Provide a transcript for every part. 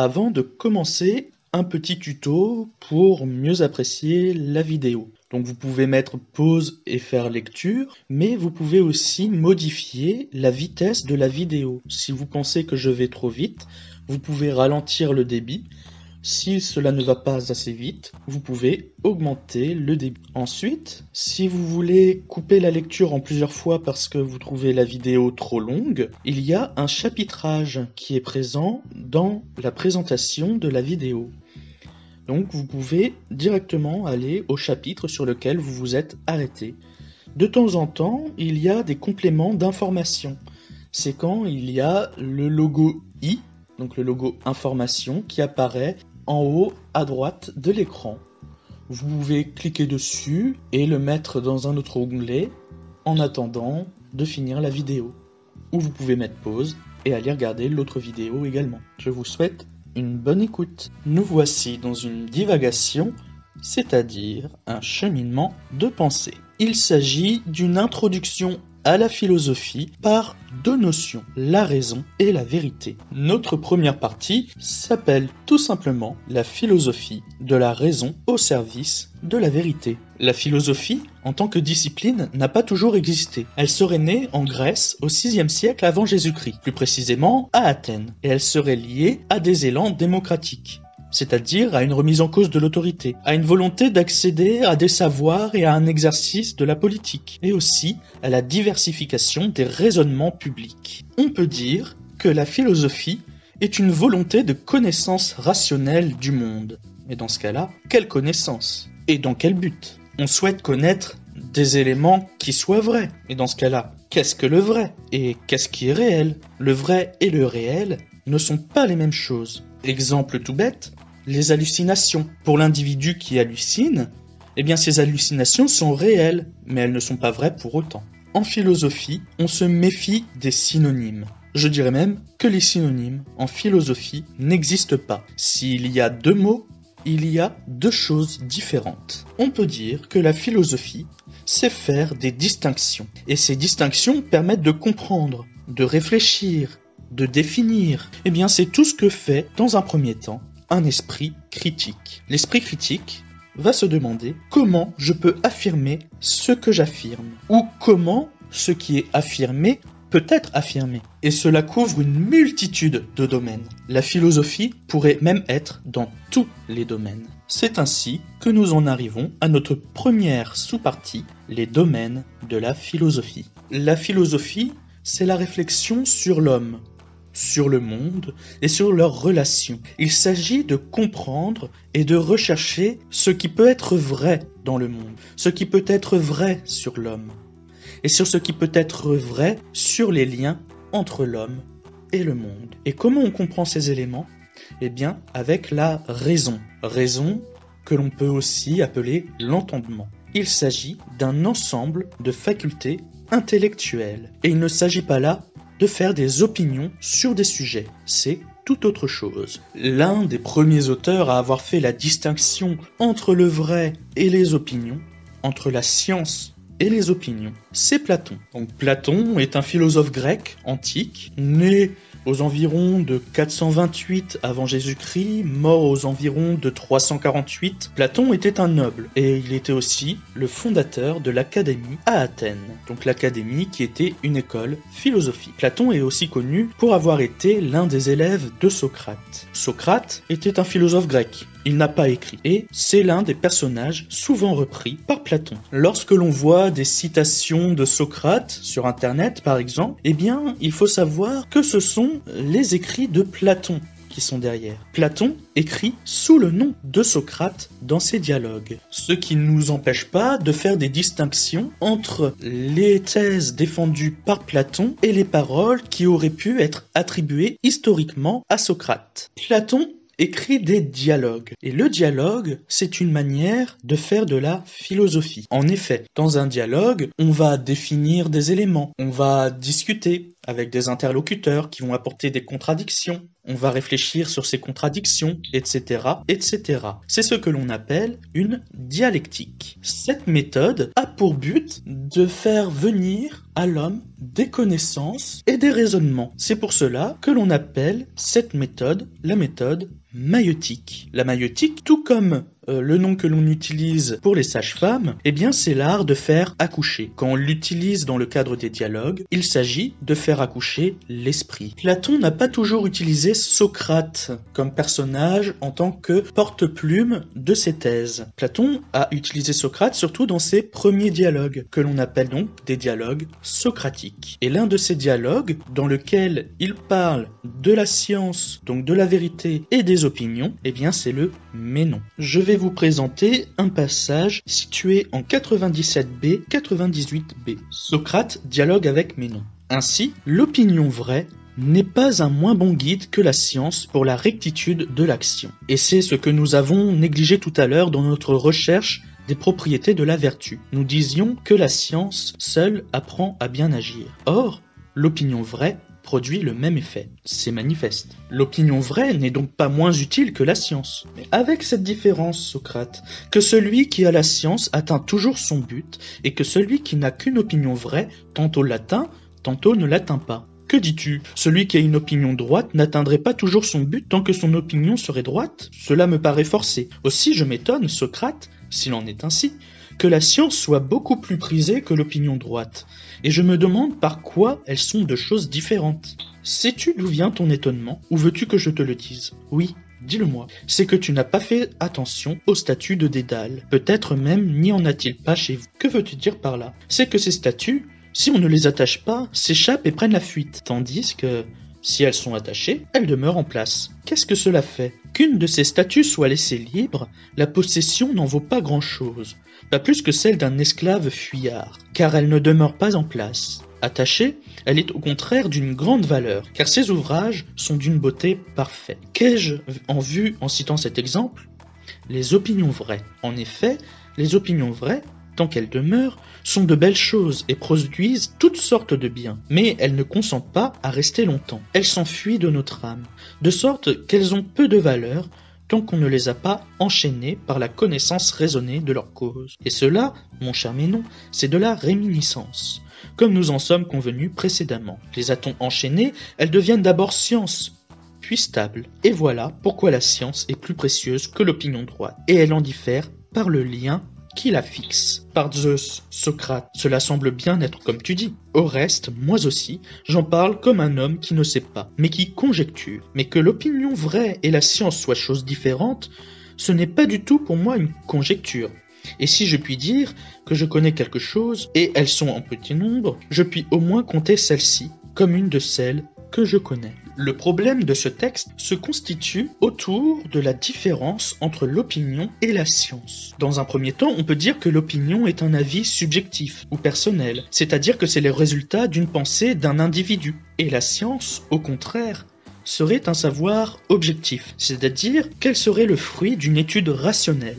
Avant de commencer, un petit tuto pour mieux apprécier la vidéo. Donc vous pouvez mettre pause et faire lecture, mais vous pouvez aussi modifier la vitesse de la vidéo. Si vous pensez que je vais trop vite, vous pouvez ralentir le débit. Si cela ne va pas assez vite, vous pouvez augmenter le débit. Ensuite, si vous voulez couper la lecture en plusieurs fois parce que vous trouvez la vidéo trop longue, il y a un chapitrage qui est présent dans la présentation de la vidéo. Donc vous pouvez directement aller au chapitre sur lequel vous vous êtes arrêté. De temps en temps, il y a des compléments d'information. C'est quand il y a le logo i, donc le logo information, qui apparaît en haut à droite de l'écran. Vous pouvez cliquer dessus et le mettre dans un autre onglet en attendant de finir la vidéo. Ou vous pouvez mettre pause et aller regarder l'autre vidéo également. Je vous souhaite une bonne écoute. Nous voici dans une divagation, c'est-à-dire un cheminement de pensée. Il s'agit d'une introduction à la philosophie par deux notions, la raison et la vérité. Notre première partie s'appelle tout simplement la philosophie de la raison au service de la vérité. La philosophie, en tant que discipline, n'a pas toujours existé. Elle serait née en Grèce au VIe siècle avant Jésus-Christ, plus précisément à Athènes, et elle serait liée à des élans démocratiques c'est-à-dire à une remise en cause de l'autorité, à une volonté d'accéder à des savoirs et à un exercice de la politique, et aussi à la diversification des raisonnements publics. On peut dire que la philosophie est une volonté de connaissance rationnelle du monde. Mais dans ce cas-là, quelle connaissance? Et dans quel but? On souhaite connaître des éléments qui soient vrais. Et dans ce cas-là, qu'est-ce que le vrai? Et qu'est-ce qui est réel? Le vrai et le réel ne sont pas les mêmes choses. Exemple tout bête, les hallucinations. Pour l'individu qui hallucine, eh bien ces hallucinations sont réelles, mais elles ne sont pas vraies pour autant. En philosophie, on se méfie des synonymes. Je dirais même que les synonymes en philosophie n'existent pas. S'il y a deux mots, il y a deux choses différentes. On peut dire que la philosophie, c'est faire des distinctions. Et ces distinctions permettent de comprendre, de réfléchir, de définir. Eh bien, c'est tout ce que fait, dans un premier temps, un esprit critique. L'esprit critique va se demander comment je peux affirmer ce que j'affirme, ou comment ce qui est affirmé peut être affirmé. Et cela couvre une multitude de domaines. La philosophie pourrait même être dans tous les domaines. C'est ainsi que nous en arrivons à notre première sous-partie, les domaines de la philosophie. La philosophie, c'est la réflexion sur l'homme, sur le monde et sur leurs relations. Il s'agit de comprendre et de rechercher ce qui peut être vrai dans le monde, ce qui peut être vrai sur l'homme, et sur ce qui peut être vrai sur les liens entre l'homme et le monde. Et comment on comprend ces éléments? Eh bien, avec la raison. Raison que l'on peut aussi appeler l'entendement. Il s'agit d'un ensemble de facultés intellectuelles. Et il ne s'agit pas là de faire des opinions sur des sujets. C'est tout autre chose. L'un des premiers auteurs à avoir fait la distinction entre le vrai et les opinions, entre la science et les opinions, c'est Platon. Donc Platon est un philosophe grec antique, né aux environs de 428 avant Jésus-Christ, mort aux environs de 348, Platon était un noble et il était aussi le fondateur de l'académie à Athènes, donc l'académie qui était une école philosophique. Platon est aussi connu pour avoir été l'un des élèves de Socrate. Socrate était un philosophe grec il n'a pas écrit. Et c'est l'un des personnages souvent repris par Platon. Lorsque l'on voit des citations de Socrate sur Internet, par exemple, eh bien, il faut savoir que ce sont les écrits de Platon qui sont derrière. Platon écrit sous le nom de Socrate dans ses dialogues, ce qui ne nous empêche pas de faire des distinctions entre les thèses défendues par Platon et les paroles qui auraient pu être attribuées historiquement à Socrate. Platon écrit des dialogues. Et le dialogue, c'est une manière de faire de la philosophie. En effet, dans un dialogue, on va définir des éléments, on va discuter avec des interlocuteurs qui vont apporter des contradictions. On va réfléchir sur ces contradictions, etc., etc. C'est ce que l'on appelle une dialectique. Cette méthode a pour but de faire venir à l'homme des connaissances et des raisonnements. C'est pour cela que l'on appelle cette méthode la méthode maïeutique. La maïeutique, tout comme euh, le nom que l'on utilise pour les sages-femmes, eh bien c'est l'art de faire accoucher. Quand on l'utilise dans le cadre des dialogues, il s'agit de faire accoucher l'esprit. Platon n'a pas toujours utilisé Socrate comme personnage en tant que porte-plume de ses thèses. Platon a utilisé Socrate surtout dans ses premiers dialogues, que l'on appelle donc des dialogues socratiques. Et l'un de ces dialogues, dans lequel il parle de la science, donc de la vérité et des opinions, eh bien c'est le Ménon. Vous présenter un passage situé en 97b, 98b. Socrate dialogue avec Ménon. Ainsi, l'opinion vraie n'est pas un moins bon guide que la science pour la rectitude de l'action. Et c'est ce que nous avons négligé tout à l'heure dans notre recherche des propriétés de la vertu. Nous disions que la science seule apprend à bien agir. Or, l'opinion vraie produit le même effet. C'est manifeste. L'opinion vraie n'est donc pas moins utile que la science. Mais avec cette différence, Socrate, que celui qui a la science atteint toujours son but, et que celui qui n'a qu'une opinion vraie, tantôt l'atteint, tantôt ne l'atteint pas. Que dis-tu? Celui qui a une opinion droite n'atteindrait pas toujours son but tant que son opinion serait droite? Cela me paraît forcé. Aussi je m'étonne, Socrate, s'il en est ainsi, que la science soit beaucoup plus prisée que l'opinion droite, et je me demande par quoi elles sont de choses différentes. Sais-tu d'où vient ton étonnement, ou veux-tu que je te le dise? Oui, Dis-le-moi, c'est que tu n'as pas fait attention aux statues de Dédale. Peut-être même n'y en a-t-il pas chez vous. Que veux-tu dire par là? C'est que ces statues, si on ne les attache pas, s'échappent et prennent la fuite, tandis que si elles sont attachées, elles demeurent en place. Qu'est-ce que cela fait? Qu'une de ces statues soit laissée libre, la possession n'en vaut pas grand-chose, pas plus que celle d'un esclave fuyard, car elle ne demeure pas en place. Attachée, elle est au contraire d'une grande valeur, car ses ouvrages sont d'une beauté parfaite. Qu'ai-je en vue en citant cet exemple? Les opinions vraies. En effet, les opinions vraies tant qu'elles demeurent, sont de belles choses et produisent toutes sortes de biens. Mais elles ne consentent pas à rester longtemps. Elles s'enfuient de notre âme, de sorte qu'elles ont peu de valeur tant qu'on ne les a pas enchaînées par la connaissance raisonnée de leur cause. Et cela, mon cher Ménon, c'est de la réminiscence. Comme nous en sommes convenus précédemment. Les a-t-on enchaînées, elles deviennent d'abord science, puis stables. Et voilà pourquoi la science est plus précieuse que l'opinion droite. Et elle en diffère par le lien qui la fixe Par Zeus, Socrate, cela semble bien être comme tu dis. Au reste, moi aussi, j'en parle comme un homme qui ne sait pas, mais qui conjecture. Mais que l'opinion vraie et la science soient choses différentes, ce n'est pas du tout pour moi une conjecture. Et si je puis dire que je connais quelque chose, et elles sont en petit nombre, je puis au moins compter celle-ci comme une de celles que je connais. Le problème de ce texte se constitue autour de la différence entre l'opinion et la science. Dans un premier temps, on peut dire que l'opinion est un avis subjectif ou personnel, c'est-à-dire que c'est le résultat d'une pensée d'un individu. Et la science, au contraire, serait un savoir objectif, c'est-à-dire qu'elle serait le fruit d'une étude rationnelle,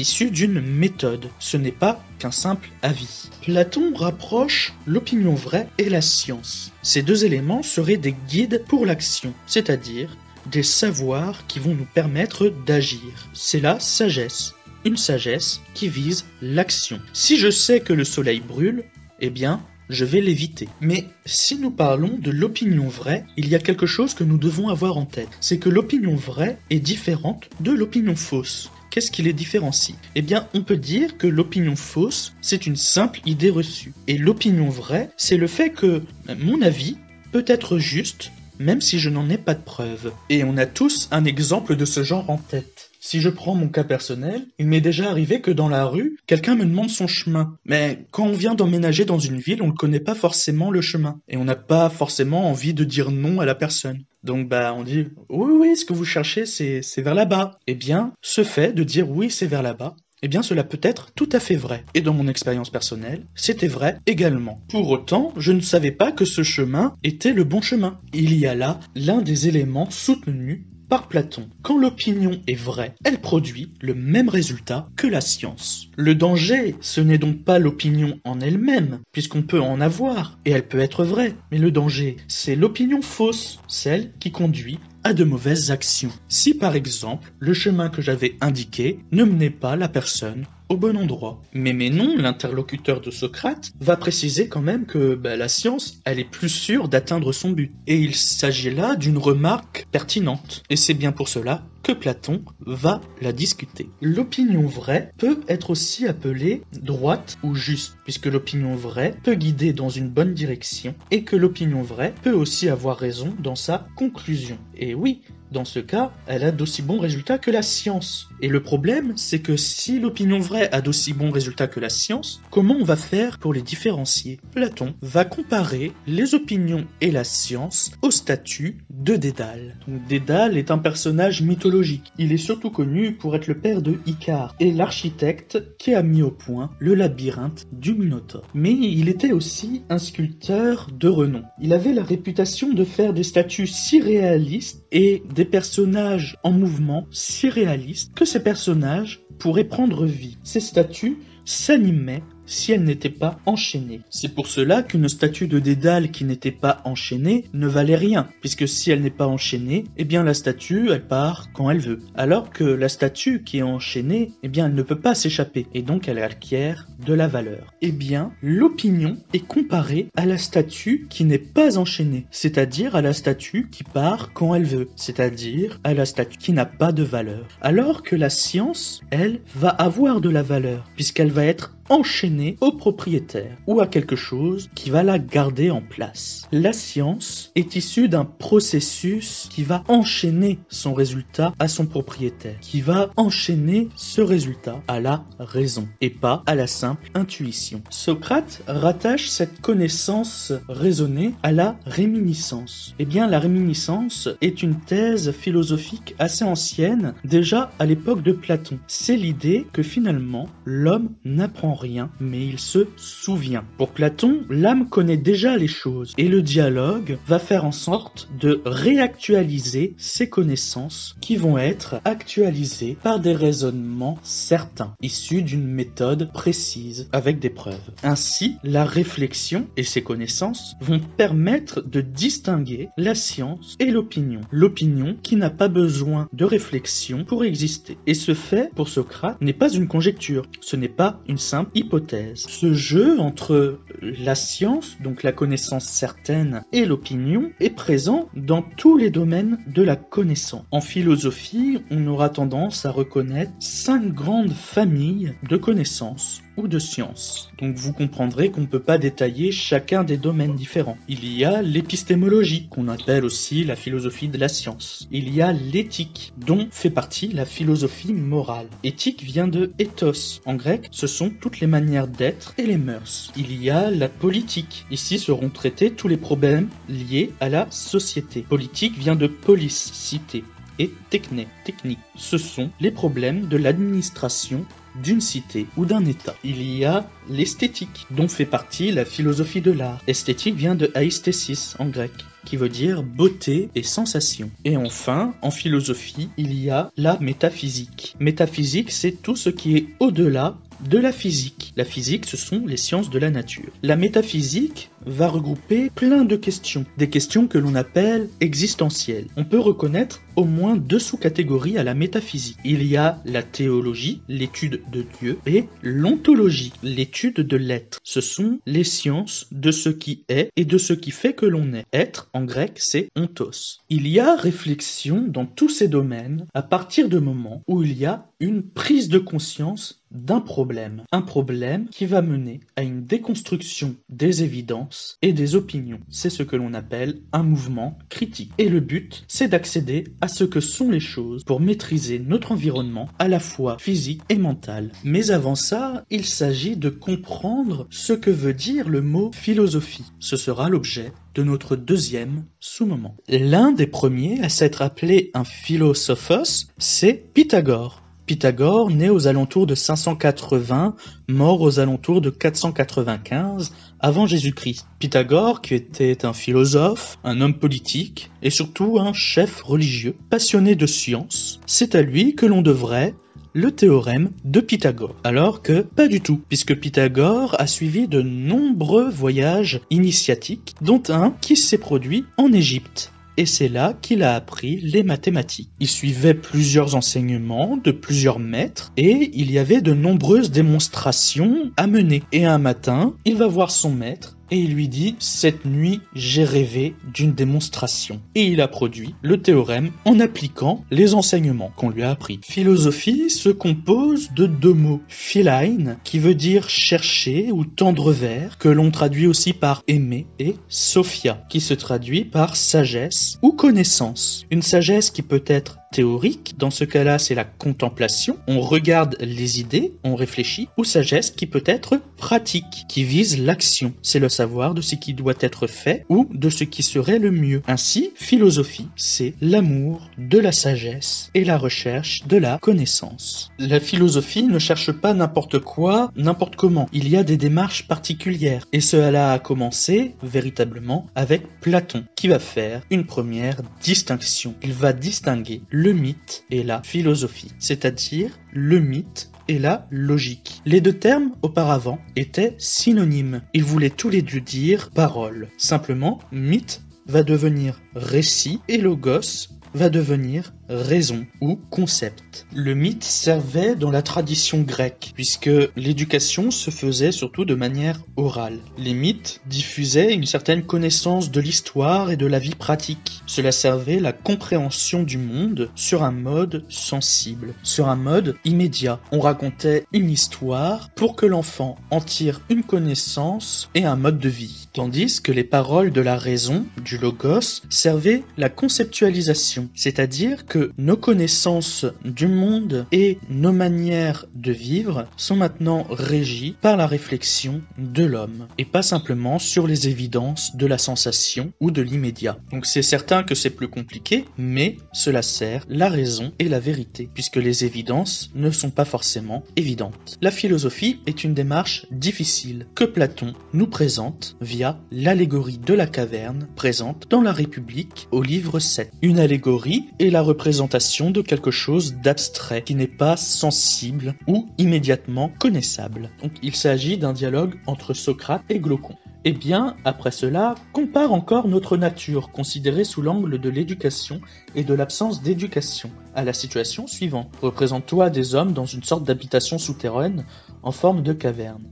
issue d'une méthode, ce n'est pas qu'un simple avis. Platon rapproche l'opinion vraie et la science. Ces deux éléments seraient des guides pour l'action, c'est-à-dire des savoirs qui vont nous permettre d'agir. C'est la sagesse, une sagesse qui vise l'action. Si je sais que le soleil brûle, eh bien, je vais l'éviter. Mais si nous parlons de l'opinion vraie, il y a quelque chose que nous devons avoir en tête. C'est que l'opinion vraie est différente de l'opinion fausse. Qu'est-ce qui les différencie? Eh bien, on peut dire que l'opinion fausse, c'est une simple idée reçue. Et l'opinion vraie, c'est le fait que mon avis peut être juste, même si je n'en ai pas de preuve. Et on a tous un exemple de ce genre en tête. Si je prends mon cas personnel, il m'est déjà arrivé que dans la rue, quelqu'un me demande son chemin. Mais quand on vient d'emménager dans une ville, on ne connaît pas forcément le chemin. Et on n'a pas forcément envie de dire non à la personne. Donc bah on dit oui oui ce que vous cherchez c'est vers là-bas. Eh bien ce fait de dire oui c'est vers là-bas eh bien cela peut être tout à fait vrai. Et dans mon expérience personnelle, c'était vrai également. Pour autant, je ne savais pas que ce chemin était le bon chemin. Il y a là l'un des éléments soutenus Platon. Quand l'opinion est vraie, elle produit le même résultat que la science. Le danger, ce n'est donc pas l'opinion en elle-même, puisqu'on peut en avoir, et elle peut être vraie, mais le danger, c'est l'opinion fausse, celle qui conduit à de mauvaises actions. Si par exemple le chemin que j'avais indiqué ne menait pas la personne bon endroit. Mais mais non, l'interlocuteur de Socrate va préciser quand même que bah, la science, elle est plus sûre d'atteindre son but. Et il s'agit là d'une remarque pertinente. Et c'est bien pour cela que Platon va la discuter. L'opinion vraie peut être aussi appelée droite ou juste, puisque l'opinion vraie peut guider dans une bonne direction et que l'opinion vraie peut aussi avoir raison dans sa conclusion. Et oui, dans ce cas, elle a d'aussi bons résultats que la science. Et le problème, c'est que si l'opinion vraie a d'aussi bons résultats que la science, comment on va faire pour les différencier? Platon va comparer les opinions et la science au statut de Dédale. Donc Dédale est un personnage mythologique. Il est surtout connu pour être le père de Icare et l'architecte qui a mis au point le labyrinthe du Minotaure. Mais il était aussi un sculpteur de renom. Il avait la réputation de faire des statues si réalistes et des personnages en mouvement si réalistes que ces personnages pourraient prendre vie. Ces statues s'animaient si elle n'était pas enchaînée. C'est pour cela qu'une statue de Dédale qui n'était pas enchaînée ne valait rien, puisque si elle n'est pas enchaînée, eh bien la statue, elle part quand elle veut. Alors que la statue qui est enchaînée, eh bien elle ne peut pas s'échapper, et donc elle acquiert de la valeur. Eh bien, l'opinion est comparée à la statue qui n'est pas enchaînée, c'est-à-dire à la statue qui part quand elle veut, c'est-à-dire à la statue qui n'a pas de valeur. Alors que la science, elle, va avoir de la valeur, puisqu'elle va être enchaînée au propriétaire ou à quelque chose qui va la garder en place. La science est issue d'un processus qui va enchaîner son résultat à son propriétaire, qui va enchaîner ce résultat à la raison et pas à la simple intuition. Socrate rattache cette connaissance raisonnée à la réminiscence. Eh bien, la réminiscence est une thèse philosophique assez ancienne, déjà à l'époque de Platon. C'est l'idée que finalement, l'homme n'apprend rien, mais il se souvient. Pour Platon, l'âme connaît déjà les choses, et le dialogue va faire en sorte de réactualiser ces connaissances qui vont être actualisées par des raisonnements certains, issus d'une méthode précise, avec des preuves. Ainsi, la réflexion et ses connaissances vont permettre de distinguer la science et l'opinion. L'opinion qui n'a pas besoin de réflexion pour exister. Et ce fait, pour Socrate, n'est pas une conjecture, ce n'est pas une simple hypothèse. Ce jeu entre la science, donc la connaissance certaine, et l'opinion est présent dans tous les domaines de la connaissance. En philosophie, on aura tendance à reconnaître cinq grandes familles de connaissances de sciences. Donc vous comprendrez qu'on ne peut pas détailler chacun des domaines différents. Il y a l'épistémologie, qu'on appelle aussi la philosophie de la science. Il y a l'éthique, dont fait partie la philosophie morale. Éthique vient de ethos. En grec, ce sont toutes les manières d'être et les mœurs. Il y a la politique. Ici seront traités tous les problèmes liés à la société. Politique vient de polis, cité et technique. Ce sont les problèmes de l'administration d'une cité ou d'un État. Il y a l'esthétique, dont fait partie la philosophie de l'art. Esthétique vient de aesthesis en grec, qui veut dire beauté et sensation. Et enfin, en philosophie, il y a la métaphysique. Métaphysique, c'est tout ce qui est au-delà de la physique. La physique, ce sont les sciences de la nature. La métaphysique va regrouper plein de questions, des questions que l'on appelle existentielles. On peut reconnaître au moins deux sous-catégories à la métaphysique. Il y a la théologie, l'étude de Dieu, et l'ontologie, l'étude de l'être. Ce sont les sciences de ce qui est et de ce qui fait que l'on est. Être, en grec, c'est ontos. Il y a réflexion dans tous ces domaines à partir du moment où il y a une prise de conscience d'un problème. Un problème qui va mener à une déconstruction des évidences et des opinions. C'est ce que l'on appelle un mouvement critique. Et le but, c'est d'accéder à ce que sont les choses pour maîtriser notre environnement à la fois physique et mental. Mais avant ça, il s'agit de comprendre ce que veut dire le mot philosophie. Ce sera l'objet de notre deuxième sous-moment. L'un des premiers à s'être appelé un philosophos, c'est Pythagore. Pythagore, né aux alentours de 580, mort aux alentours de 495 avant Jésus-Christ. Pythagore, qui était un philosophe, un homme politique et surtout un chef religieux, passionné de science, c'est à lui que l'on devrait le théorème de Pythagore. Alors que pas du tout, puisque Pythagore a suivi de nombreux voyages initiatiques, dont un qui s'est produit en Égypte et c'est là qu'il a appris les mathématiques. Il suivait plusieurs enseignements de plusieurs maîtres et il y avait de nombreuses démonstrations à mener. Et un matin, il va voir son maître et il lui dit Cette nuit, j'ai rêvé d'une démonstration. Et il a produit le théorème en appliquant les enseignements qu'on lui a appris. Philosophie se compose de deux mots. Philein, qui veut dire chercher ou tendre vers, que l'on traduit aussi par aimer, et Sophia, qui se traduit par sagesse ou connaissance. Une sagesse qui peut être théorique, dans ce cas-là c'est la contemplation, on regarde les idées, on réfléchit, ou sagesse qui peut être pratique, qui vise l'action, c'est le de ce qui doit être fait ou de ce qui serait le mieux. Ainsi, philosophie, c'est l'amour de la sagesse et la recherche de la connaissance. La philosophie ne cherche pas n'importe quoi, n'importe comment. Il y a des démarches particulières, et cela a commencé véritablement avec Platon, qui va faire une première distinction. Il va distinguer le mythe et la philosophie, c'est-à-dire le mythe la logique. Les deux termes, auparavant, étaient synonymes. Ils voulaient tous les deux dire parole. Simplement, mythe va devenir récit et logos va devenir raison ou concept. Le mythe servait dans la tradition grecque, puisque l'éducation se faisait surtout de manière orale. Les mythes diffusaient une certaine connaissance de l'histoire et de la vie pratique. Cela servait la compréhension du monde sur un mode sensible, sur un mode immédiat. On racontait une histoire pour que l'enfant en tire une connaissance et un mode de vie. Tandis que les paroles de la raison, du logos, servaient la conceptualisation, c'est-à-dire que nos connaissances du monde et nos manières de vivre sont maintenant régies par la réflexion de l'homme et pas simplement sur les évidences de la sensation ou de l'immédiat. Donc c'est certain que c'est plus compliqué, mais cela sert la raison et la vérité, puisque les évidences ne sont pas forcément évidentes. La philosophie est une démarche difficile que Platon nous présente via l'allégorie de la caverne présente dans la République au livre 7. Une allégorie est la représentation de quelque chose d'abstrait qui n'est pas sensible ou immédiatement connaissable. Donc il s'agit d'un dialogue entre Socrate et Glaucon. Eh bien, après cela, compare encore notre nature, considérée sous l'angle de l'éducation et de l'absence d'éducation, à la situation suivante. Représente-toi des hommes dans une sorte d'habitation souterraine en forme de caverne.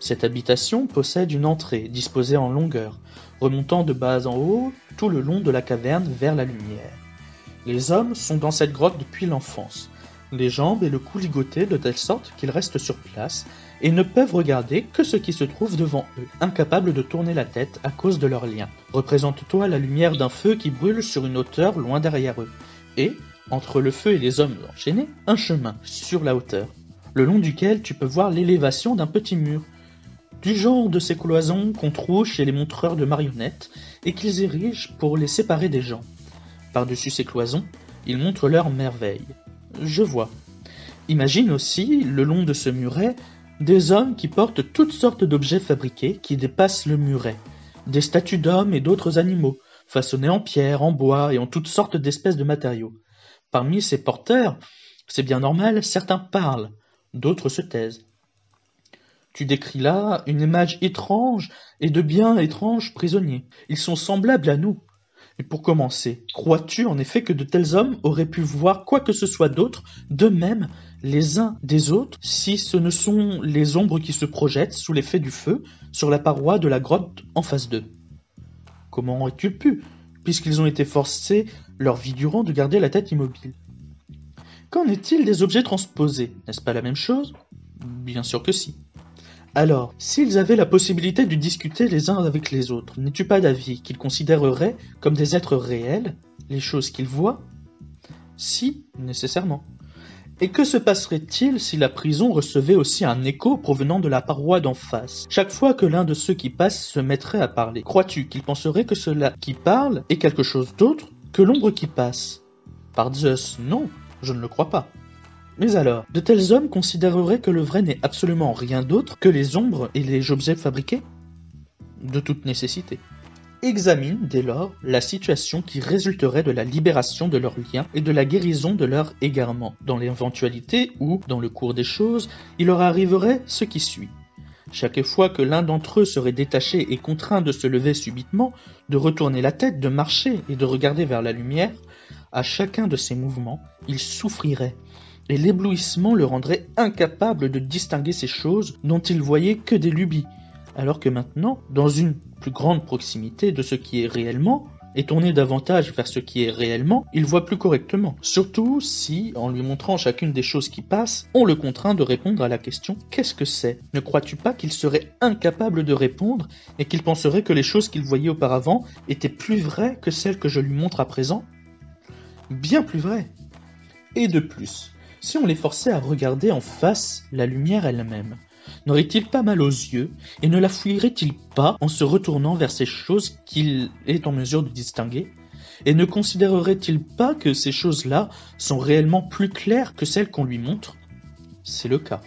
Cette habitation possède une entrée disposée en longueur, remontant de bas en haut tout le long de la caverne vers la lumière. Les hommes sont dans cette grotte depuis l'enfance, les jambes et le cou ligotés de telle sorte qu'ils restent sur place et ne peuvent regarder que ce qui se trouve devant eux, incapables de tourner la tête à cause de leurs liens. Représente-toi la lumière d'un feu qui brûle sur une hauteur loin derrière eux, et, entre le feu et les hommes enchaînés, un chemin sur la hauteur, le long duquel tu peux voir l'élévation d'un petit mur, du genre de ces cloisons qu'on trouve chez les montreurs de marionnettes et qu'ils érigent pour les séparer des gens. Par-dessus ces cloisons, ils montrent leurs merveilles. Je vois. Imagine aussi, le long de ce muret, des hommes qui portent toutes sortes d'objets fabriqués qui dépassent le muret, des statues d'hommes et d'autres animaux, façonnés en pierre, en bois et en toutes sortes d'espèces de matériaux. Parmi ces porteurs, c'est bien normal, certains parlent, d'autres se taisent. Tu décris là une image étrange et de bien étranges prisonniers. Ils sont semblables à nous, et pour commencer, crois-tu en effet que de tels hommes auraient pu voir quoi que ce soit d'autre, de même les uns des autres, si ce ne sont les ombres qui se projettent sous l'effet du feu sur la paroi de la grotte en face d'eux? Comment auraient-ils pu, puisqu'ils ont été forcés leur vie durant de garder la tête immobile? Qu'en est-il des objets transposés? N'est-ce pas la même chose? Bien sûr que si. Alors, s'ils avaient la possibilité de discuter les uns avec les autres, n'es-tu pas d'avis qu'ils considéreraient comme des êtres réels les choses qu'ils voient? Si, nécessairement. Et que se passerait-il si la prison recevait aussi un écho provenant de la paroi d'en face? Chaque fois que l'un de ceux qui passent se mettrait à parler, crois-tu qu'il penserait que cela qui parle est quelque chose d'autre que l'ombre qui passe? Par Zeus, non, je ne le crois pas. Mais alors, de tels hommes considéreraient que le vrai n'est absolument rien d'autre que les ombres et les objets fabriqués? De toute nécessité. Examine dès lors la situation qui résulterait de la libération de leurs liens et de la guérison de leur égarement, dans l'éventualité où, dans le cours des choses, il leur arriverait ce qui suit. Chaque fois que l'un d'entre eux serait détaché et contraint de se lever subitement, de retourner la tête, de marcher et de regarder vers la lumière, à chacun de ces mouvements, il souffrirait, et l'éblouissement le rendrait incapable de distinguer ces choses dont il voyait que des lubies, alors que maintenant, dans une plus grande proximité de ce qui est réellement, et tourné davantage vers ce qui est réellement, il voit plus correctement. Surtout si, en lui montrant chacune des choses qui passent, on le contraint de répondre à la question Qu'est-ce que c'est? Ne crois-tu pas qu'il serait incapable de répondre et qu'il penserait que les choses qu'il voyait auparavant étaient plus vraies que celles que je lui montre à présent? Bien plus vraies. Et de plus, si on les forçait à regarder en face la lumière elle-même, N'aurait-il pas mal aux yeux, et ne la fouillerait-il pas en se retournant vers ces choses qu'il est en mesure de distinguer Et ne considérerait-il pas que ces choses-là sont réellement plus claires que celles qu'on lui montre? C'est le cas.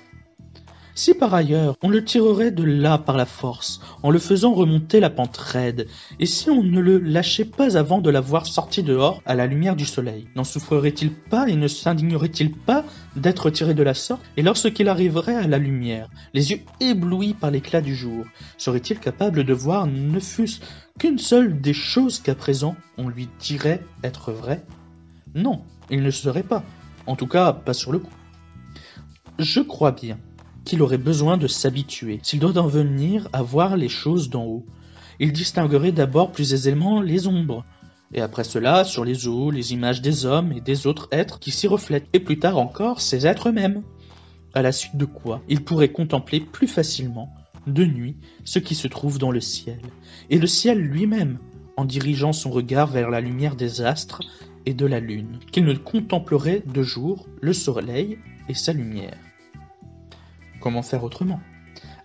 Si par ailleurs on le tirerait de là par la force, en le faisant remonter la pente raide, et si on ne le lâchait pas avant de l'avoir sorti dehors à la lumière du soleil, n'en souffrerait-il pas et ne s'indignerait-il pas d'être tiré de la sorte? Et lorsqu'il arriverait à la lumière, les yeux éblouis par l'éclat du jour, serait-il capable de voir ne fût-ce qu'une seule des choses qu'à présent on lui dirait être vraies? Non, il ne serait pas. En tout cas, pas sur le coup. Je crois bien qu'il aurait besoin de s'habituer, s'il doit en venir à voir les choses d'en haut. Il distinguerait d'abord plus aisément les ombres, et après cela, sur les eaux, les images des hommes et des autres êtres qui s'y reflètent, et plus tard encore ces êtres eux-mêmes. À la suite de quoi, il pourrait contempler plus facilement, de nuit, ce qui se trouve dans le ciel, et le ciel lui-même, en dirigeant son regard vers la lumière des astres et de la lune, qu'il ne contemplerait de jour le soleil et sa lumière. Comment faire autrement.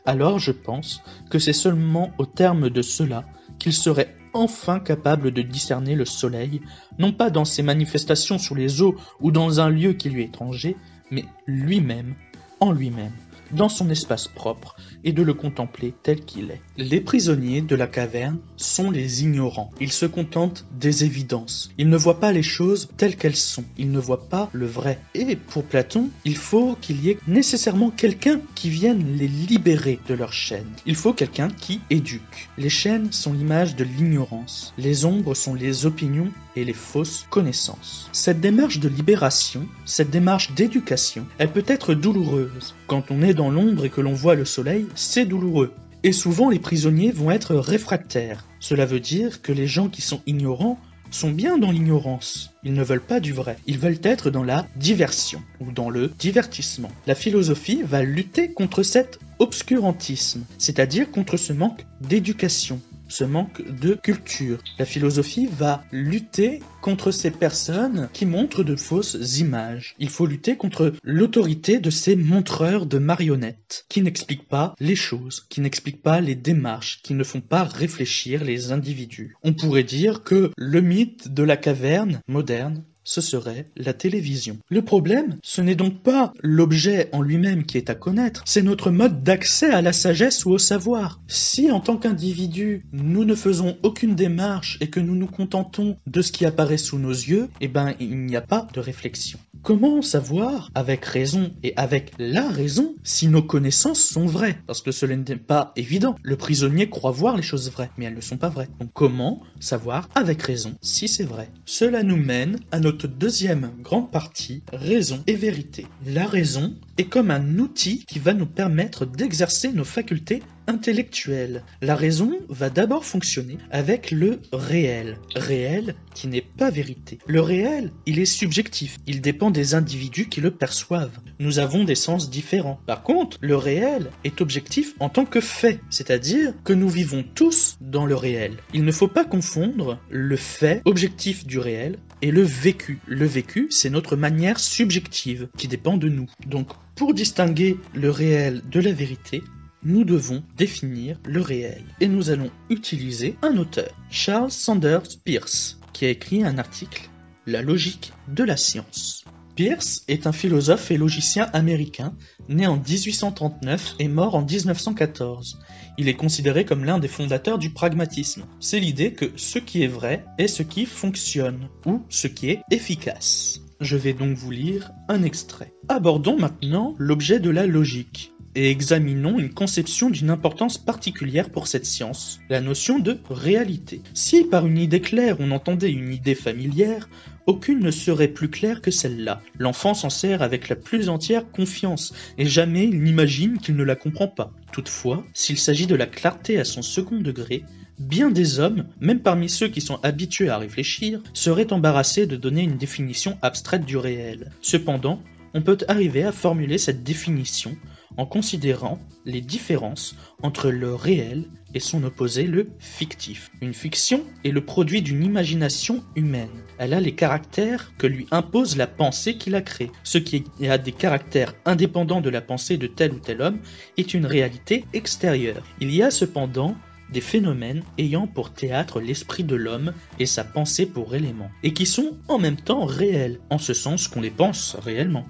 Alors je pense que c'est seulement au terme de cela qu'il serait enfin capable de discerner le soleil, non pas dans ses manifestations sous les eaux ou dans un lieu qui lui est étranger, mais lui-même, en lui-même dans son espace propre et de le contempler tel qu'il est. Les prisonniers de la caverne sont les ignorants. Ils se contentent des évidences. Ils ne voient pas les choses telles qu'elles sont. Ils ne voient pas le vrai. Et pour Platon, il faut qu'il y ait nécessairement quelqu'un qui vienne les libérer de leurs chaînes. Il faut quelqu'un qui éduque. Les chaînes sont l'image de l'ignorance. Les ombres sont les opinions et les fausses connaissances. Cette démarche de libération, cette démarche d'éducation, elle peut être douloureuse. Quand on est dans l'ombre et que l'on voit le soleil, c'est douloureux. Et souvent les prisonniers vont être réfractaires. Cela veut dire que les gens qui sont ignorants sont bien dans l'ignorance. Ils ne veulent pas du vrai. Ils veulent être dans la diversion ou dans le divertissement. La philosophie va lutter contre cet obscurantisme, c'est-à-dire contre ce manque d'éducation ce manque de culture. La philosophie va lutter contre ces personnes qui montrent de fausses images. Il faut lutter contre l'autorité de ces montreurs de marionnettes qui n'expliquent pas les choses, qui n'expliquent pas les démarches, qui ne font pas réfléchir les individus. On pourrait dire que le mythe de la caverne moderne ce serait la télévision. Le problème, ce n'est donc pas l'objet en lui-même qui est à connaître, c'est notre mode d'accès à la sagesse ou au savoir. Si en tant qu'individu, nous ne faisons aucune démarche et que nous nous contentons de ce qui apparaît sous nos yeux, eh ben il n'y a pas de réflexion. Comment savoir, avec raison et avec la raison, si nos connaissances sont vraies? Parce que cela n'est pas évident. Le prisonnier croit voir les choses vraies, mais elles ne sont pas vraies. Donc comment savoir, avec raison, si c'est vrai? Cela nous mène à notre deuxième grande partie, raison et vérité. La raison est comme un outil qui va nous permettre d'exercer nos facultés intellectuelles. La raison va d'abord fonctionner avec le réel. Réel qui n'est pas vérité. Le réel, il est subjectif. Il dépend des individus qui le perçoivent. Nous avons des sens différents. Par contre, le réel est objectif en tant que fait, c'est-à-dire que nous vivons tous dans le réel. Il ne faut pas confondre le fait objectif du réel et le vécu. Le vécu, c'est notre manière subjective qui dépend de nous. Donc, pour distinguer le réel de la vérité, nous devons définir le réel. Et nous allons utiliser un auteur, Charles Sanders Peirce, qui a écrit un article La logique de la science. Peirce est un philosophe et logicien américain, né en 1839 et mort en 1914. Il est considéré comme l'un des fondateurs du pragmatisme. C'est l'idée que ce qui est vrai est ce qui fonctionne, ou ce qui est efficace. Je vais donc vous lire un extrait. Abordons maintenant l'objet de la logique et examinons une conception d'une importance particulière pour cette science, la notion de réalité. Si par une idée claire on entendait une idée familière, aucune ne serait plus claire que celle-là. L'enfant s'en sert avec la plus entière confiance, et jamais il n'imagine qu'il ne la comprend pas. Toutefois, s'il s'agit de la clarté à son second degré, bien des hommes, même parmi ceux qui sont habitués à réfléchir, seraient embarrassés de donner une définition abstraite du réel. Cependant, on peut arriver à formuler cette définition en considérant les différences entre le réel et son opposé, le fictif. Une fiction est le produit d'une imagination humaine. Elle a les caractères que lui impose la pensée qui la crée. Ce qui a des caractères indépendants de la pensée de tel ou tel homme est une réalité extérieure. Il y a cependant des phénomènes ayant pour théâtre l'esprit de l'homme et sa pensée pour élément, et qui sont en même temps réels, en ce sens qu'on les pense réellement.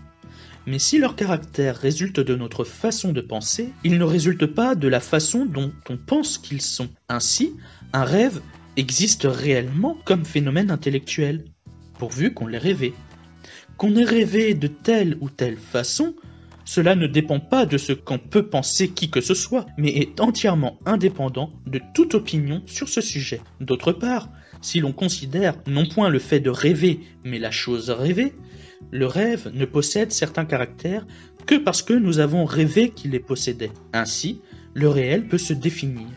Mais si leur caractère résulte de notre façon de penser, ils ne résultent pas de la façon dont on pense qu'ils sont. Ainsi, un rêve existe réellement comme phénomène intellectuel, pourvu qu'on l'ait rêvé. Qu'on ait rêvé de telle ou telle façon, cela ne dépend pas de ce qu'en peut penser qui que ce soit, mais est entièrement indépendant de toute opinion sur ce sujet. D'autre part, si l'on considère non point le fait de rêver, mais la chose rêvée, le rêve ne possède certains caractères que parce que nous avons rêvé qu'il les possédait. Ainsi, le réel peut se définir,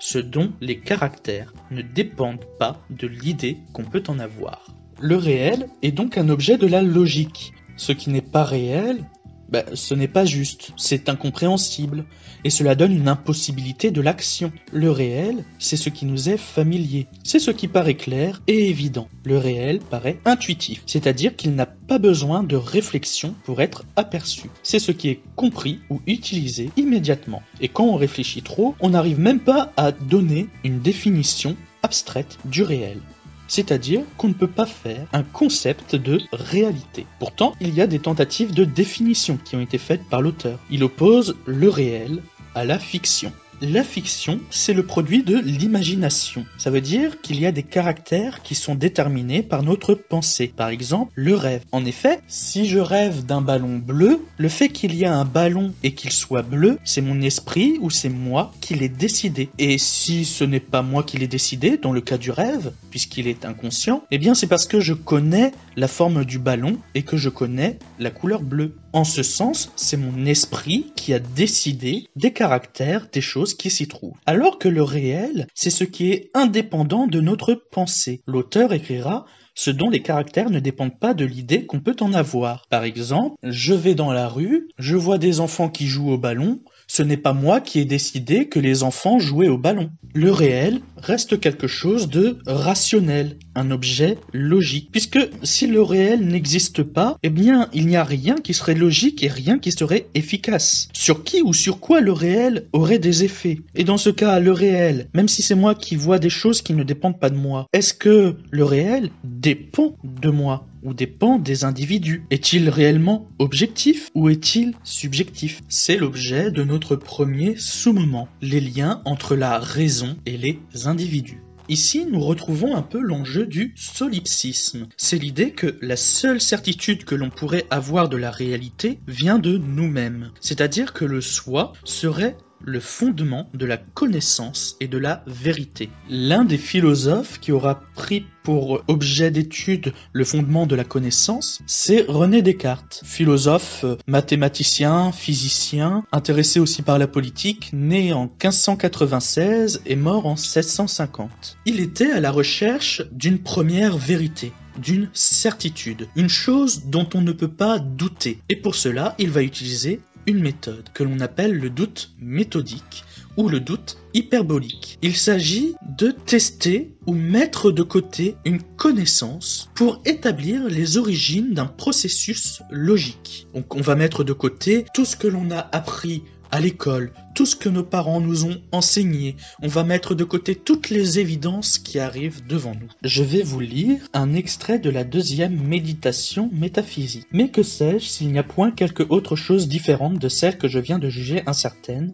ce dont les caractères ne dépendent pas de l'idée qu'on peut en avoir. Le réel est donc un objet de la logique. Ce qui n'est pas réel ben, ce n'est pas juste, c'est incompréhensible, et cela donne une impossibilité de l'action. Le réel, c'est ce qui nous est familier, c'est ce qui paraît clair et évident. Le réel paraît intuitif, c'est-à-dire qu'il n'a pas besoin de réflexion pour être aperçu. C'est ce qui est compris ou utilisé immédiatement. Et quand on réfléchit trop, on n'arrive même pas à donner une définition abstraite du réel c'est-à-dire qu'on ne peut pas faire un concept de réalité. Pourtant, il y a des tentatives de définition qui ont été faites par l'auteur. Il oppose le réel à la fiction. La fiction, c'est le produit de l'imagination. Ça veut dire qu'il y a des caractères qui sont déterminés par notre pensée. Par exemple, le rêve. En effet, si je rêve d'un ballon bleu, le fait qu'il y ait un ballon et qu'il soit bleu, c'est mon esprit ou c'est moi qui l'ai décidé. Et si ce n'est pas moi qui l'ai décidé, dans le cas du rêve, puisqu'il est inconscient, eh bien c'est parce que je connais la forme du ballon et que je connais la couleur bleue. En ce sens, c'est mon esprit qui a décidé des caractères, des choses qui s'y trouvent. Alors que le réel, c'est ce qui est indépendant de notre pensée. L'auteur écrira ce dont les caractères ne dépendent pas de l'idée qu'on peut en avoir. Par exemple, je vais dans la rue, je vois des enfants qui jouent au ballon, ce n'est pas moi qui ai décidé que les enfants jouaient au ballon. Le réel reste quelque chose de rationnel, un objet logique. Puisque si le réel n'existe pas, eh bien il n'y a rien qui serait logique et rien qui serait efficace. Sur qui ou sur quoi le réel aurait des effets? Et dans ce cas, le réel, même si c'est moi qui vois des choses qui ne dépendent pas de moi, est-ce que le réel dépend de moi? Ou dépend des individus Est-il réellement objectif ou est-il subjectif? C'est l'objet de notre premier sous-moment, les liens entre la raison et les individus. Ici, nous retrouvons un peu l'enjeu du solipsisme. C'est l'idée que la seule certitude que l'on pourrait avoir de la réalité vient de nous-mêmes. C'est-à-dire que le soi serait le fondement de la connaissance et de la vérité. L'un des philosophes qui aura pris pour objet d'étude le fondement de la connaissance, c'est René Descartes, philosophe, mathématicien, physicien, intéressé aussi par la politique, né en 1596 et mort en 1650. Il était à la recherche d'une première vérité, d'une certitude, une chose dont on ne peut pas douter. Et pour cela, il va utiliser une méthode que l'on appelle le doute méthodique ou le doute hyperbolique. Il s'agit de tester ou mettre de côté une connaissance pour établir les origines d'un processus logique. Donc on va mettre de côté tout ce que l'on a appris à l'école, tout ce que nos parents nous ont enseigné. On va mettre de côté toutes les évidences qui arrivent devant nous. Je vais vous lire un extrait de la deuxième méditation métaphysique. Mais que sais-je s'il n'y a point quelque autre chose différente de celle que je viens de juger incertaine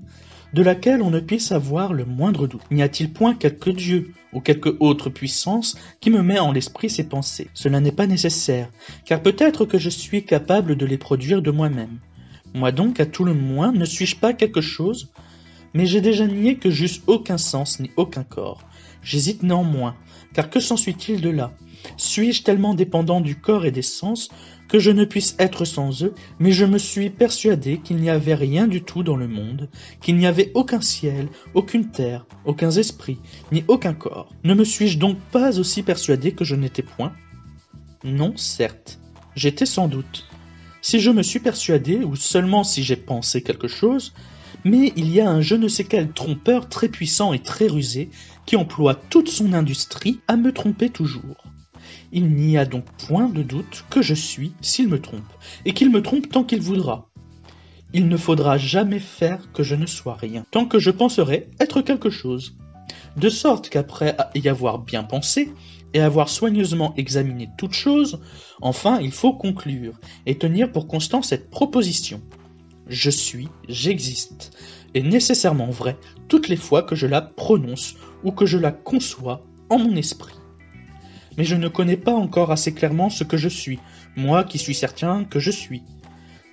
de laquelle on ne puisse avoir le moindre doute? N'y a-t-il point quelque Dieu ou quelque autre puissance qui me met en l'esprit ces pensées? Cela n'est pas nécessaire, car peut-être que je suis capable de les produire de moi-même. Moi donc, à tout le moins, ne suis-je pas quelque chose? Mais j'ai déjà nié que j'eusse aucun sens ni aucun corps. J'hésite néanmoins, car que s'ensuit-il de là? Suis-je tellement dépendant du corps et des sens que je ne puisse être sans eux, mais je me suis persuadé qu'il n'y avait rien du tout dans le monde, qu'il n'y avait aucun ciel, aucune terre, aucun esprit, ni aucun corps. Ne me suis-je donc pas aussi persuadé que je n'étais point? Non, certes, j'étais sans doute. Si je me suis persuadé, ou seulement si j'ai pensé quelque chose, mais il y a un je ne sais quel trompeur très puissant et très rusé qui emploie toute son industrie à me tromper toujours. Il n'y a donc point de doute que je suis s'il me trompe, et qu'il me trompe tant qu'il voudra. Il ne faudra jamais faire que je ne sois rien, tant que je penserai être quelque chose. De sorte qu'après y avoir bien pensé, et avoir soigneusement examiné toute chose, enfin il faut conclure, et tenir pour constant cette proposition. Je suis, j'existe, est nécessairement vrai toutes les fois que je la prononce ou que je la conçois en mon esprit mais je ne connais pas encore assez clairement ce que je suis, moi qui suis certain que je suis.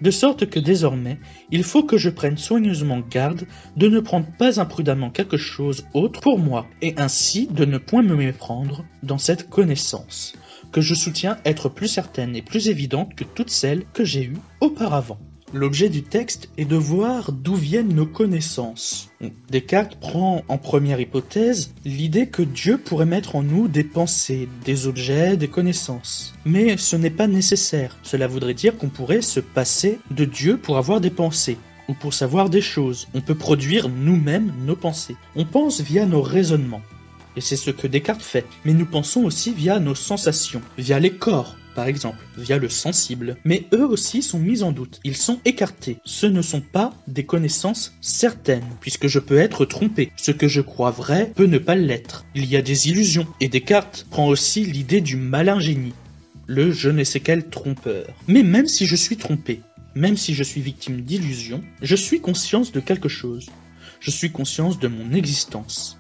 De sorte que désormais, il faut que je prenne soigneusement garde de ne prendre pas imprudemment quelque chose autre pour moi, et ainsi de ne point me méprendre dans cette connaissance, que je soutiens être plus certaine et plus évidente que toutes celles que j'ai eues auparavant. L'objet du texte est de voir d'où viennent nos connaissances. Descartes prend en première hypothèse l'idée que Dieu pourrait mettre en nous des pensées, des objets, des connaissances. Mais ce n'est pas nécessaire. Cela voudrait dire qu'on pourrait se passer de Dieu pour avoir des pensées ou pour savoir des choses. On peut produire nous-mêmes nos pensées. On pense via nos raisonnements. Et c'est ce que Descartes fait. Mais nous pensons aussi via nos sensations, via les corps, par exemple, via le sensible. Mais eux aussi sont mis en doute, ils sont écartés. Ce ne sont pas des connaissances certaines, puisque je peux être trompé. Ce que je crois vrai peut ne pas l'être. Il y a des illusions, et Descartes prend aussi l'idée du malin génie, le je ne sais quel trompeur. Mais même si je suis trompé, même si je suis victime d'illusions, je suis conscience de quelque chose. Je suis conscience de mon existence.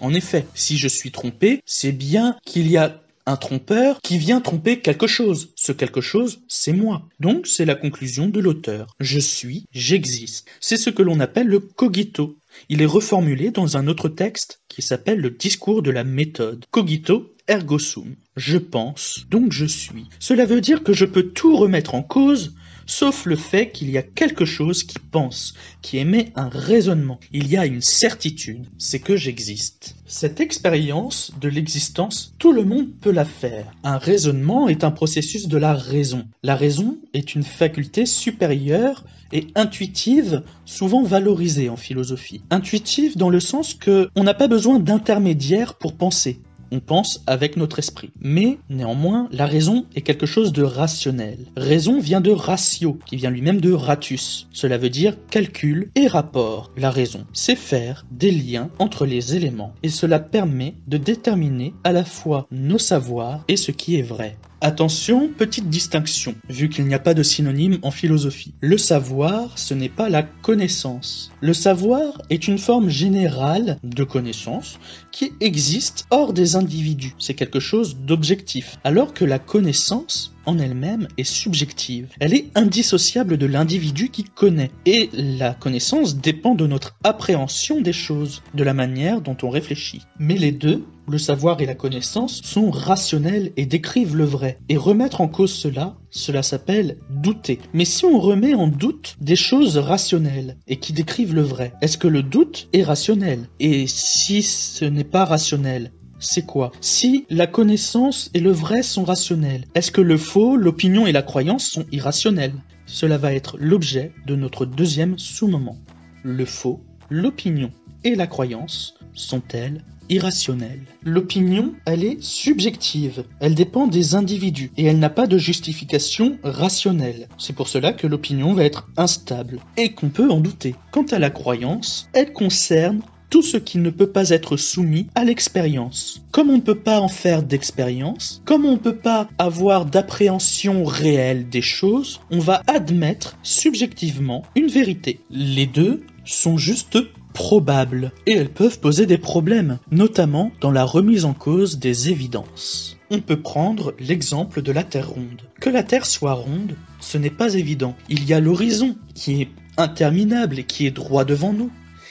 En effet, si je suis trompé, c'est bien qu'il y a un trompeur qui vient tromper quelque chose. Ce quelque chose, c'est moi. Donc c'est la conclusion de l'auteur. Je suis, j'existe. C'est ce que l'on appelle le cogito. Il est reformulé dans un autre texte qui s'appelle le discours de la méthode. Cogito ergo sum. Je pense, donc je suis. Cela veut dire que je peux tout remettre en cause sauf le fait qu'il y a quelque chose qui pense, qui émet un raisonnement. Il y a une certitude, c'est que j'existe. Cette expérience de l'existence, tout le monde peut la faire. Un raisonnement est un processus de la raison. La raison est une faculté supérieure et intuitive, souvent valorisée en philosophie. Intuitive dans le sens que on n'a pas besoin d'intermédiaire pour penser on pense avec notre esprit. Mais néanmoins, la raison est quelque chose de rationnel. Raison vient de ratio, qui vient lui-même de ratus. Cela veut dire calcul et rapport. La raison, c'est faire des liens entre les éléments, et cela permet de déterminer à la fois nos savoirs et ce qui est vrai. Attention, petite distinction, vu qu'il n'y a pas de synonyme en philosophie. Le savoir, ce n'est pas la connaissance. Le savoir est une forme générale de connaissance qui existe hors des individus. C'est quelque chose d'objectif. Alors que la connaissance, en elle-même est subjective. Elle est indissociable de l'individu qui connaît. Et la connaissance dépend de notre appréhension des choses, de la manière dont on réfléchit. Mais les deux, le savoir et la connaissance, sont rationnels et décrivent le vrai. Et remettre en cause cela, cela s'appelle douter. Mais si on remet en doute des choses rationnelles et qui décrivent le vrai, est-ce que le doute est rationnel? Et si ce n'est pas rationnel, c'est quoi? Si la connaissance et le vrai sont rationnels, est-ce que le faux, l'opinion et la croyance sont irrationnels? Cela va être l'objet de notre deuxième sous-moment. Le faux, l'opinion et la croyance sont-elles irrationnelle. L'opinion, elle est subjective, elle dépend des individus et elle n'a pas de justification rationnelle. C'est pour cela que l'opinion va être instable et qu'on peut en douter. Quant à la croyance, elle concerne tout ce qui ne peut pas être soumis à l'expérience. Comme on ne peut pas en faire d'expérience, comme on ne peut pas avoir d'appréhension réelle des choses, on va admettre subjectivement une vérité. Les deux sont juste probables et elles peuvent poser des problèmes, notamment dans la remise en cause des évidences. On peut prendre l'exemple de la Terre ronde. Que la Terre soit ronde, ce n'est pas évident. Il y a l'horizon qui est interminable et qui est droit devant nous.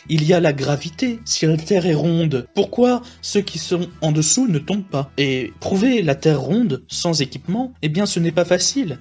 Il y a la gravité. Si la Terre est ronde, pourquoi ceux qui sont en dessous ne tombent pas? Et prouver la Terre ronde sans équipement, eh bien ce n'est pas facile.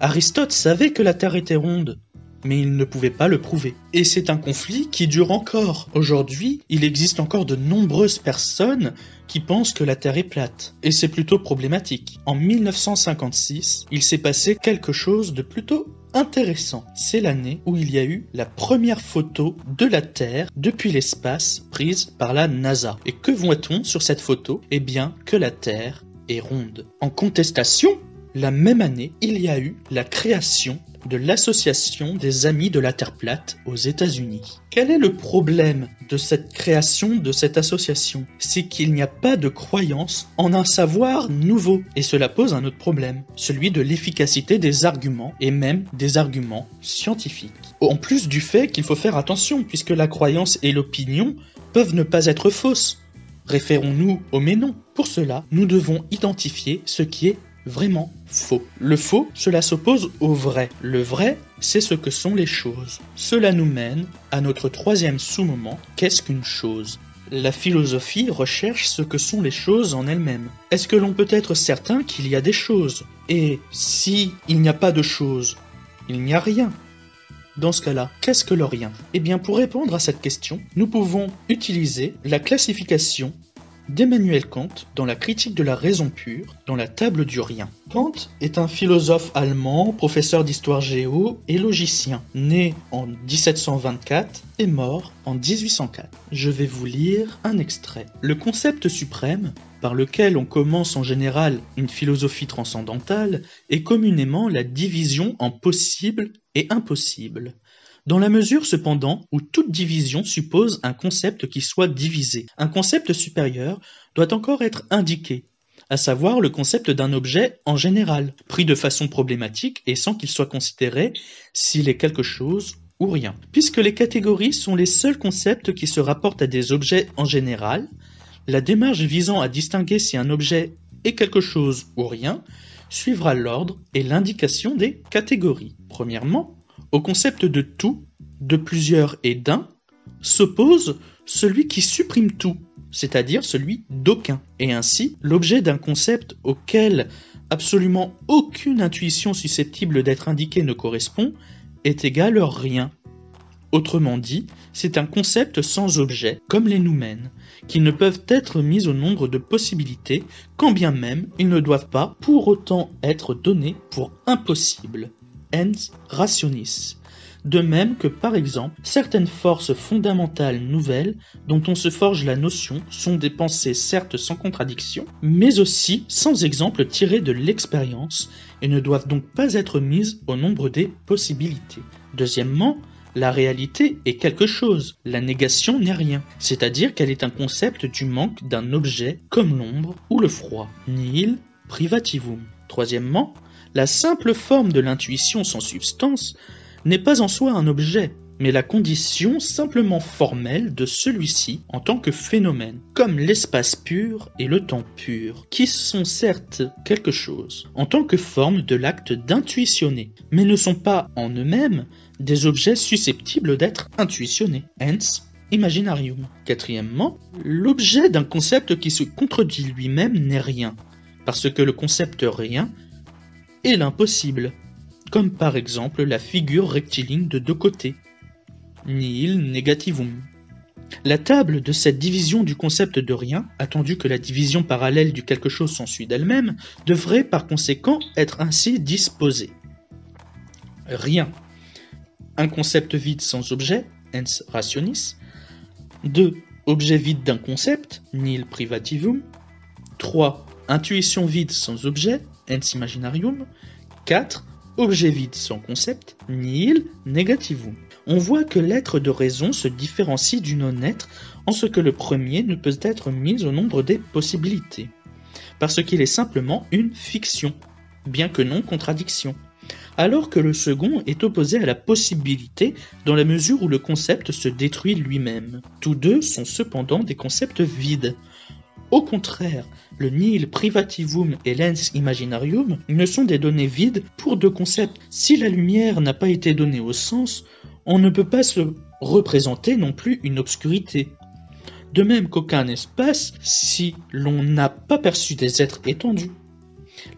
Aristote savait que la Terre était ronde, mais il ne pouvait pas le prouver. Et c'est un conflit qui dure encore. Aujourd'hui, il existe encore de nombreuses personnes qui pensent que la Terre est plate. Et c'est plutôt problématique. En 1956, il s'est passé quelque chose de plutôt intéressant. C'est l'année où il y a eu la première photo de la Terre depuis l'espace prise par la NASA. Et que voit-on sur cette photo? Eh bien que la Terre est ronde. En contestation, la même année, il y a eu la création de l'Association des Amis de la Terre plate aux États-Unis. Quel est le problème de cette création de cette association? C'est qu'il n'y a pas de croyance en un savoir nouveau. Et cela pose un autre problème, celui de l'efficacité des arguments et même des arguments scientifiques. En plus du fait qu'il faut faire attention puisque la croyance et l'opinion peuvent ne pas être fausses. Référons-nous au mais non. Pour cela, nous devons identifier ce qui est vraiment faux. Le faux, cela s'oppose au vrai. Le vrai, c'est ce que sont les choses. Cela nous mène à notre troisième sous-moment, qu'est-ce qu'une chose? La philosophie recherche ce que sont les choses en elles-mêmes. Est-ce que l'on peut être certain qu'il y a des choses? Et si il n'y a pas de choses, il n'y a rien. Dans ce cas-là, qu'est-ce que le rien? Eh bien, pour répondre à cette question, nous pouvons utiliser la classification d'Emmanuel Kant dans la critique de la raison pure, dans la table du rien. Kant est un philosophe allemand, professeur d'histoire géo et logicien, né en 1724 et mort en 1804. Je vais vous lire un extrait. Le concept suprême, par lequel on commence en général une philosophie transcendantale, est communément la division en possible et impossible dans la mesure cependant où toute division suppose un concept qui soit divisé. Un concept supérieur doit encore être indiqué, à savoir le concept d'un objet en général, pris de façon problématique et sans qu'il soit considéré s'il est quelque chose ou rien. Puisque les catégories sont les seuls concepts qui se rapportent à des objets en général, la démarche visant à distinguer si un objet est quelque chose ou rien suivra l'ordre et l'indication des catégories. Premièrement, au concept de tout, de plusieurs et d'un, s'oppose celui qui supprime tout, c'est-à-dire celui d'aucun. Et ainsi, l'objet d'un concept auquel absolument aucune intuition susceptible d'être indiquée ne correspond est égal à rien. Autrement dit, c'est un concept sans objet, comme les noumènes, qui ne peuvent être mis au nombre de possibilités, quand bien même ils ne doivent pas pour autant être donnés pour impossibles ens rationis. De même que, par exemple, certaines forces fondamentales nouvelles dont on se forge la notion sont des pensées certes sans contradiction, mais aussi sans exemple tiré de l'expérience et ne doivent donc pas être mises au nombre des possibilités. Deuxièmement, la réalité est quelque chose, la négation n'est rien, c'est-à-dire qu'elle est un concept du manque d'un objet comme l'ombre ou le froid. Nihil privativum. Troisièmement, la simple forme de l'intuition sans substance n'est pas en soi un objet, mais la condition simplement formelle de celui-ci en tant que phénomène, comme l'espace pur et le temps pur, qui sont certes quelque chose, en tant que forme de l'acte d'intuitionner, mais ne sont pas en eux-mêmes des objets susceptibles d'être intuitionnés. Hence, imaginarium. Quatrièmement, l'objet d'un concept qui se contredit lui-même n'est rien, parce que le concept rien et l'impossible, comme par exemple la figure rectiligne de deux côtés. Nihil negativum. La table de cette division du concept de rien, attendu que la division parallèle du quelque chose s'ensuit d'elle-même, devrait par conséquent être ainsi disposée. Rien. Un concept vide sans objet, hence rationis. 2. Objet vide d'un concept, nil privativum. 3. Intuition vide sans objet, ens imaginarium. 4. Objet vide sans concept, nil negativum. On voit que l'être de raison se différencie du non-être en ce que le premier ne peut être mis au nombre des possibilités, parce qu'il est simplement une fiction, bien que non contradiction, alors que le second est opposé à la possibilité dans la mesure où le concept se détruit lui-même. Tous deux sont cependant des concepts vides, au contraire, le nihil privativum et l'ens imaginarium ne sont des données vides pour deux concepts. Si la lumière n'a pas été donnée au sens, on ne peut pas se représenter non plus une obscurité. De même qu'aucun espace si l'on n'a pas perçu des êtres étendus.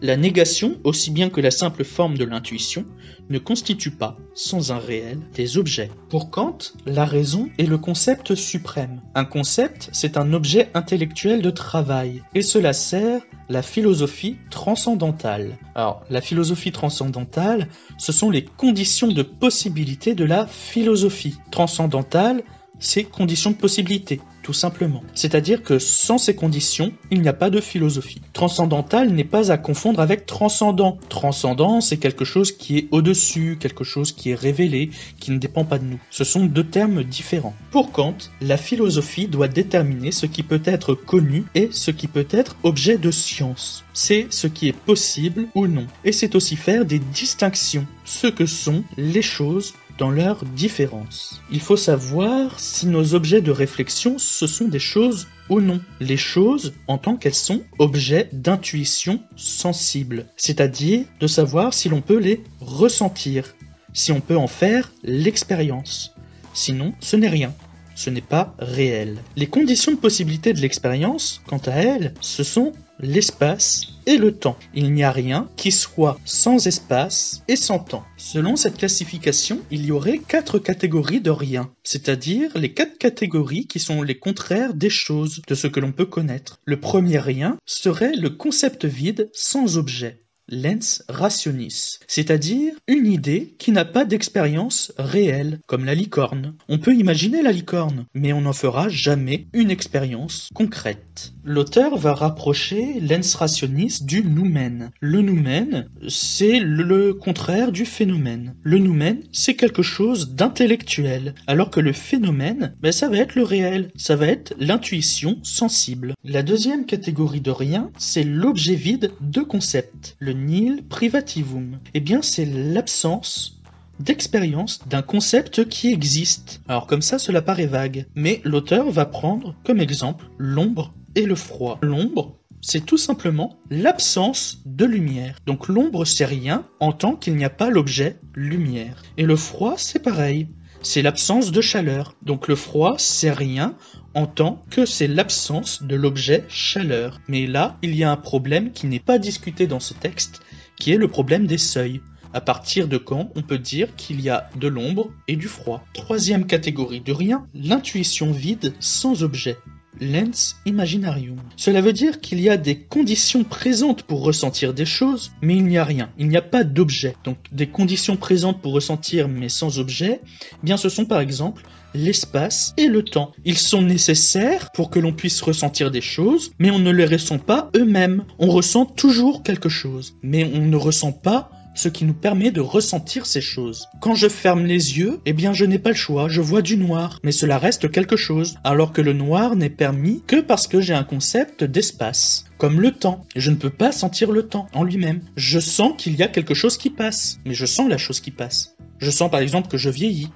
La négation, aussi bien que la simple forme de l'intuition, ne constitue pas, sans un réel, des objets. Pour Kant, la raison est le concept suprême. Un concept, c'est un objet intellectuel de travail, et cela sert la philosophie transcendantale. Alors, la philosophie transcendantale, ce sont les conditions de possibilité de la philosophie. Transcendantale, c'est conditions de possibilité tout simplement. C'est-à-dire que sans ces conditions, il n'y a pas de philosophie. Transcendantal n'est pas à confondre avec transcendant. Transcendant, c'est quelque chose qui est au-dessus, quelque chose qui est révélé, qui ne dépend pas de nous. Ce sont deux termes différents. Pour Kant, la philosophie doit déterminer ce qui peut être connu et ce qui peut être objet de science. C'est ce qui est possible ou non. Et c'est aussi faire des distinctions, ce que sont les choses dans leurs différences. Il faut savoir si nos objets de réflexion ce sont des choses ou non. Les choses en tant qu'elles sont objets d'intuition sensible, c'est-à-dire de savoir si l'on peut les ressentir, si on peut en faire l'expérience. Sinon, ce n'est rien ce n'est pas réel. Les conditions de possibilité de l'expérience, quant à elles, ce sont l'espace et le temps. Il n'y a rien qui soit sans espace et sans temps. Selon cette classification, il y aurait quatre catégories de rien, c'est-à-dire les quatre catégories qui sont les contraires des choses, de ce que l'on peut connaître. Le premier rien serait le concept vide sans objet lens rationis, c'est-à-dire une idée qui n'a pas d'expérience réelle, comme la licorne. On peut imaginer la licorne, mais on n'en fera jamais une expérience concrète. L'auteur va rapprocher lens rationis du noumen. Le noumen, c'est le contraire du phénomène. Le noumen, c'est quelque chose d'intellectuel, alors que le phénomène, ben, ça va être le réel, ça va être l'intuition sensible. La deuxième catégorie de rien, c'est l'objet vide de concept nil privativum Eh bien, c'est l'absence d'expérience d'un concept qui existe. Alors comme ça, cela paraît vague, mais l'auteur va prendre comme exemple l'ombre et le froid. L'ombre, c'est tout simplement l'absence de lumière. Donc l'ombre, c'est rien en tant qu'il n'y a pas l'objet lumière. Et le froid, c'est pareil. C'est l'absence de chaleur. Donc le froid, c'est rien en tant que c'est l'absence de l'objet chaleur. Mais là, il y a un problème qui n'est pas discuté dans ce texte, qui est le problème des seuils. À partir de quand on peut dire qu'il y a de l'ombre et du froid? Troisième catégorie de rien, l'intuition vide sans objet lens imaginarium. Cela veut dire qu'il y a des conditions présentes pour ressentir des choses, mais il n'y a rien, il n'y a pas d'objet. Donc des conditions présentes pour ressentir mais sans objet, eh bien ce sont par exemple l'espace et le temps. Ils sont nécessaires pour que l'on puisse ressentir des choses, mais on ne les ressent pas eux-mêmes. On ressent toujours quelque chose, mais on ne ressent pas ce qui nous permet de ressentir ces choses. Quand je ferme les yeux, eh bien je n'ai pas le choix, je vois du noir, mais cela reste quelque chose, alors que le noir n'est permis que parce que j'ai un concept d'espace, comme le temps. Je ne peux pas sentir le temps en lui-même. Je sens qu'il y a quelque chose qui passe, mais je sens la chose qui passe. Je sens par exemple que je vieillis,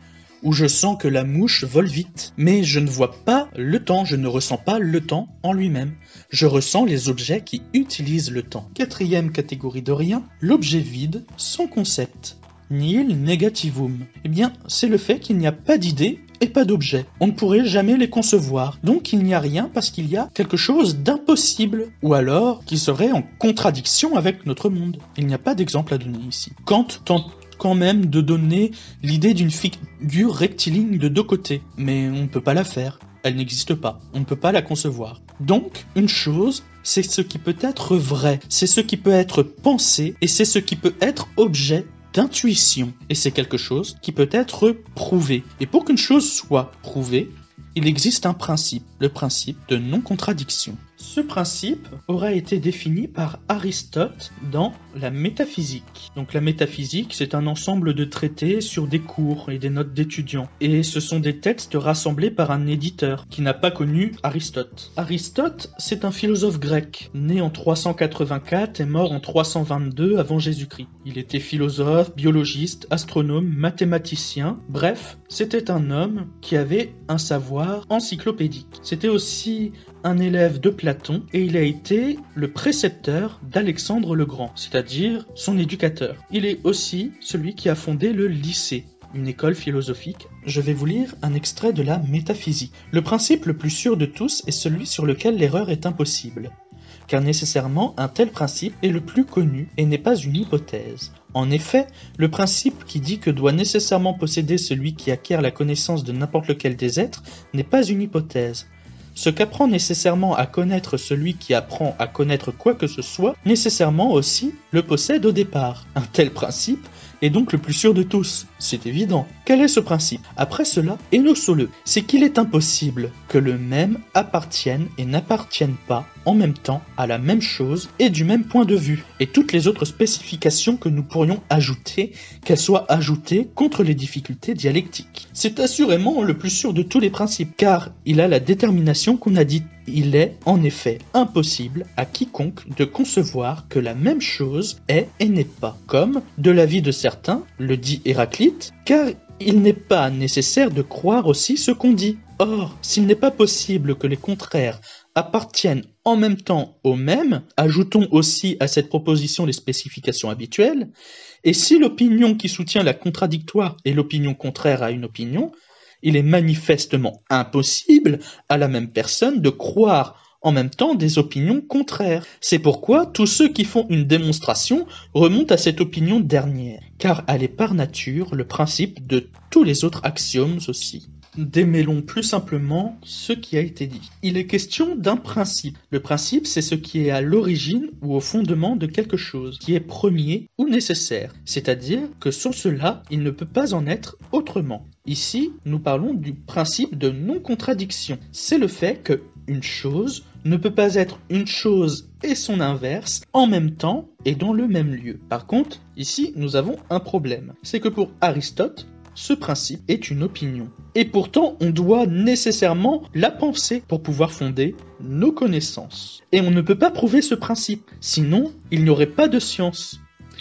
où je sens que la mouche vole vite. Mais je ne vois pas le temps, je ne ressens pas le temps en lui-même. Je ressens les objets qui utilisent le temps. Quatrième catégorie de rien, l'objet vide sans concept. Nihil negativum. Eh bien, c'est le fait qu'il n'y a pas d'idée et pas d'objet. On ne pourrait jamais les concevoir. Donc il n'y a rien parce qu'il y a quelque chose d'impossible, ou alors qui serait en contradiction avec notre monde. Il n'y a pas d'exemple à donner ici. Kant tente quand même de donner l'idée d'une figure rectiligne de deux côtés, mais on ne peut pas la faire. Elle n'existe pas, on ne peut pas la concevoir. Donc, une chose, c'est ce qui peut être vrai, c'est ce qui peut être pensé, et c'est ce qui peut être objet d'intuition. Et c'est quelque chose qui peut être prouvé. Et pour qu'une chose soit prouvée, il existe un principe, le principe de non-contradiction. Ce principe aura été défini par Aristote dans la métaphysique. Donc la métaphysique, c'est un ensemble de traités sur des cours et des notes d'étudiants. Et ce sont des textes rassemblés par un éditeur qui n'a pas connu Aristote. Aristote, c'est un philosophe grec, né en 384 et mort en 322 avant Jésus-Christ. Il était philosophe, biologiste, astronome, mathématicien, bref, c'était un homme qui avait un savoir encyclopédique. C'était aussi un élève de Platon et il a été le précepteur d'Alexandre le Grand, c'est-à-dire son éducateur. Il est aussi celui qui a fondé le lycée une école philosophique, je vais vous lire un extrait de la métaphysique. Le principe le plus sûr de tous est celui sur lequel l'erreur est impossible, car nécessairement un tel principe est le plus connu et n'est pas une hypothèse. En effet, le principe qui dit que doit nécessairement posséder celui qui acquiert la connaissance de n'importe lequel des êtres n'est pas une hypothèse, ce qu'apprend nécessairement à connaître celui qui apprend à connaître quoi que ce soit, nécessairement aussi le possède au départ. Un tel principe est donc le plus sûr de tous, c'est évident. Quel est ce principe? Après cela, énoncons-le, c'est qu'il est impossible que le même appartienne et n'appartienne pas en même temps à la même chose et du même point de vue, et toutes les autres spécifications que nous pourrions ajouter, qu'elles soient ajoutées contre les difficultés dialectiques. C'est assurément le plus sûr de tous les principes, car il a la détermination qu'on a dit. Il est en effet impossible à quiconque de concevoir que la même chose est et n'est pas, comme, de l'avis de certains, le dit Héraclite, car il n'est pas nécessaire de croire aussi ce qu'on dit. Or, s'il n'est pas possible que les contraires appartiennent en même temps au même, ajoutons aussi à cette proposition les spécifications habituelles, et si l'opinion qui soutient la contradictoire est l'opinion contraire à une opinion, il est manifestement impossible à la même personne de croire en même temps des opinions contraires. C'est pourquoi tous ceux qui font une démonstration remontent à cette opinion dernière, car elle est par nature le principe de tous les autres axiomes aussi. Démêlons plus simplement ce qui a été dit. Il est question d'un principe. Le principe, c'est ce qui est à l'origine ou au fondement de quelque chose, qui est premier ou nécessaire. C'est-à-dire que sans cela, il ne peut pas en être autrement. Ici, nous parlons du principe de non-contradiction. C'est le fait que une chose ne peut pas être une chose et son inverse en même temps et dans le même lieu. Par contre, ici, nous avons un problème. C'est que pour Aristote, ce principe est une opinion. Et pourtant, on doit nécessairement la penser pour pouvoir fonder nos connaissances. Et on ne peut pas prouver ce principe, sinon il n'y aurait pas de science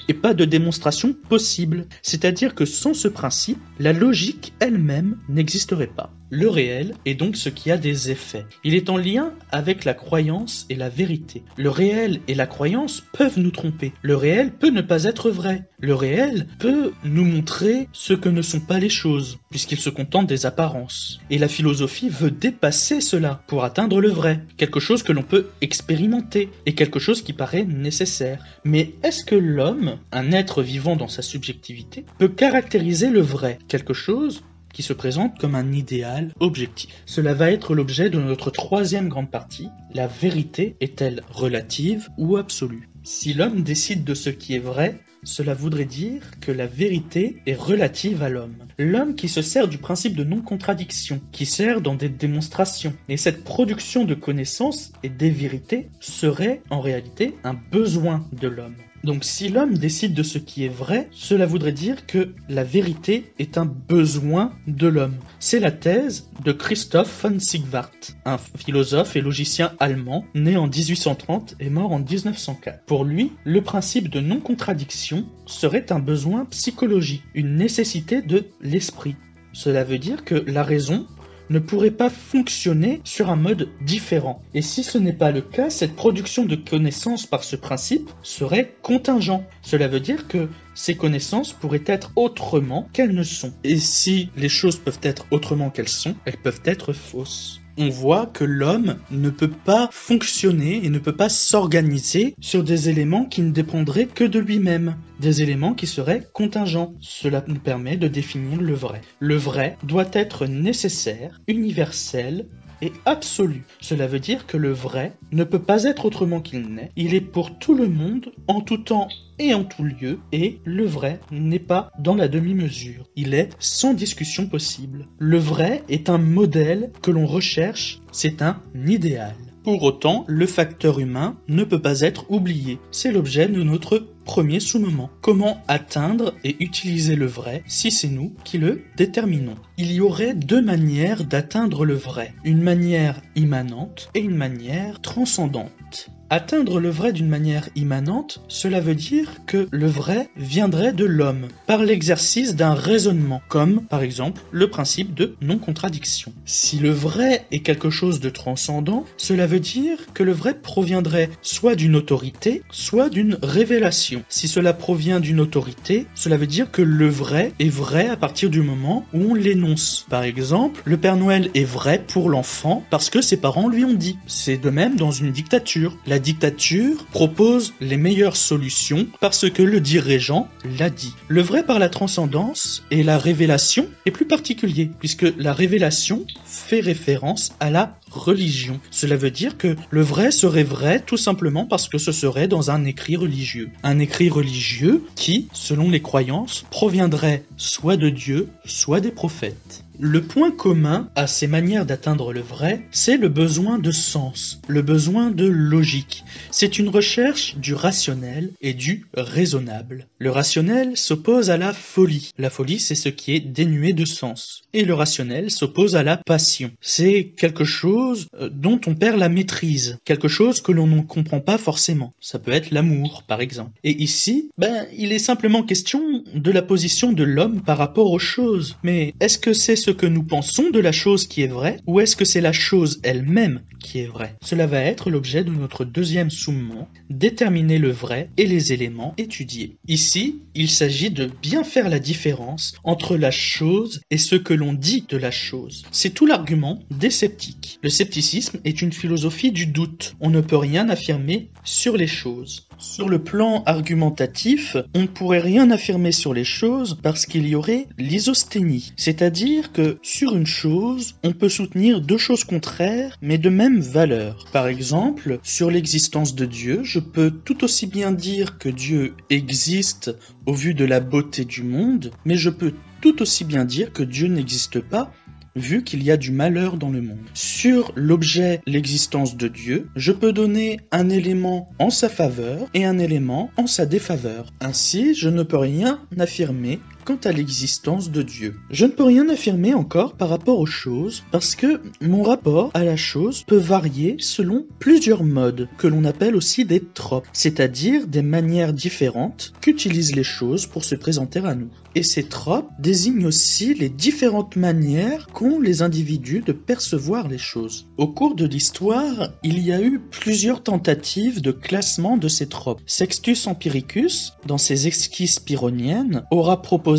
et pas de démonstration possible. C'est-à-dire que sans ce principe, la logique elle-même n'existerait pas. Le réel est donc ce qui a des effets. Il est en lien avec la croyance et la vérité. Le réel et la croyance peuvent nous tromper. Le réel peut ne pas être vrai. Le réel peut nous montrer ce que ne sont pas les choses, puisqu'il se contente des apparences. Et la philosophie veut dépasser cela pour atteindre le vrai, quelque chose que l'on peut expérimenter et quelque chose qui paraît nécessaire. Mais est-ce que l'homme, un être vivant dans sa subjectivité, peut caractériser le vrai, quelque chose qui se présente comme un idéal objectif. Cela va être l'objet de notre troisième grande partie. La vérité est-elle relative ou absolue? Si l'homme décide de ce qui est vrai, cela voudrait dire que la vérité est relative à l'homme. L'homme qui se sert du principe de non-contradiction, qui sert dans des démonstrations. Et cette production de connaissances et des vérités serait en réalité un besoin de l'homme. Donc si l'homme décide de ce qui est vrai, cela voudrait dire que la vérité est un besoin de l'homme. C'est la thèse de Christoph von Sigwart, un philosophe et logicien allemand, né en 1830 et mort en 1904. Pour lui, le principe de non-contradiction serait un besoin psychologique, une nécessité de l'esprit. Cela veut dire que la raison ne pourrait pas fonctionner sur un mode différent. Et si ce n'est pas le cas, cette production de connaissances par ce principe serait contingent. Cela veut dire que ces connaissances pourraient être autrement qu'elles ne sont. Et si les choses peuvent être autrement qu'elles sont, elles peuvent être fausses on voit que l'homme ne peut pas fonctionner et ne peut pas s'organiser sur des éléments qui ne dépendraient que de lui-même, des éléments qui seraient contingents. Cela nous permet de définir le vrai. Le vrai doit être nécessaire, universel, est absolu. Cela veut dire que le vrai ne peut pas être autrement qu'il n'est. Il est pour tout le monde, en tout temps et en tout lieu, et le vrai n'est pas dans la demi-mesure. Il est sans discussion possible. Le vrai est un modèle que l'on recherche, c'est un idéal. Pour autant, le facteur humain ne peut pas être oublié. C'est l'objet de notre premier sous-moment. Comment atteindre et utiliser le vrai si c'est nous qui le déterminons? Il y aurait deux manières d'atteindre le vrai. Une manière immanente et une manière transcendante. Atteindre le vrai d'une manière immanente, cela veut dire que le vrai viendrait de l'homme, par l'exercice d'un raisonnement, comme par exemple le principe de non-contradiction. Si le vrai est quelque chose de transcendant, cela veut dire que le vrai proviendrait soit d'une autorité, soit d'une révélation. Si cela provient d'une autorité, cela veut dire que le vrai est vrai à partir du moment où on l'énonce. Par exemple, le Père Noël est vrai pour l'enfant parce que ses parents lui ont dit. C'est de même dans une dictature. Dictature propose les meilleures solutions parce que le dirigeant l'a dit. Le vrai par la transcendance et la révélation est plus particulier puisque la révélation fait référence à la religion. Cela veut dire que le vrai serait vrai tout simplement parce que ce serait dans un écrit religieux. Un écrit religieux qui, selon les croyances, proviendrait soit de Dieu, soit des prophètes. Le point commun à ces manières d'atteindre le vrai, c'est le besoin de sens, le besoin de logique. C'est une recherche du rationnel et du raisonnable. Le rationnel s'oppose à la folie. La folie, c'est ce qui est dénué de sens. Et le rationnel s'oppose à la passion. C'est quelque chose euh, dont on perd la maîtrise, quelque chose que l'on ne comprend pas forcément. Ça peut être l'amour, par exemple. Et ici, ben, il est simplement question de la position de l'homme par rapport aux choses. Mais est-ce que c'est que nous pensons de la chose qui est vraie ou est-ce que c'est la chose elle-même qui est vraie? Cela va être l'objet de notre deuxième soumement, déterminer le vrai et les éléments étudiés. Ici, il s'agit de bien faire la différence entre la chose et ce que l'on dit de la chose. C'est tout l'argument des sceptiques. Le scepticisme est une philosophie du doute. On ne peut rien affirmer sur les choses. Sur le plan argumentatif, on ne pourrait rien affirmer sur les choses parce qu'il y aurait l'isosthénie, c'est-à-dire que sur une chose, on peut soutenir deux choses contraires mais de même valeur. Par exemple, sur l'existence de Dieu, je peux tout aussi bien dire que Dieu existe au vu de la beauté du monde, mais je peux tout aussi bien dire que Dieu n'existe pas vu qu'il y a du malheur dans le monde. Sur l'objet, l'existence de Dieu, je peux donner un élément en sa faveur et un élément en sa défaveur. Ainsi, je ne peux rien affirmer quant à l'existence de Dieu. Je ne peux rien affirmer encore par rapport aux choses parce que mon rapport à la chose peut varier selon plusieurs modes que l'on appelle aussi des tropes, c'est-à-dire des manières différentes qu'utilisent les choses pour se présenter à nous. Et ces tropes désignent aussi les différentes manières qu'ont les individus de percevoir les choses. Au cours de l'histoire, il y a eu plusieurs tentatives de classement de ces tropes. Sextus Empiricus, dans ses esquisses pyrrhoniennes, aura proposé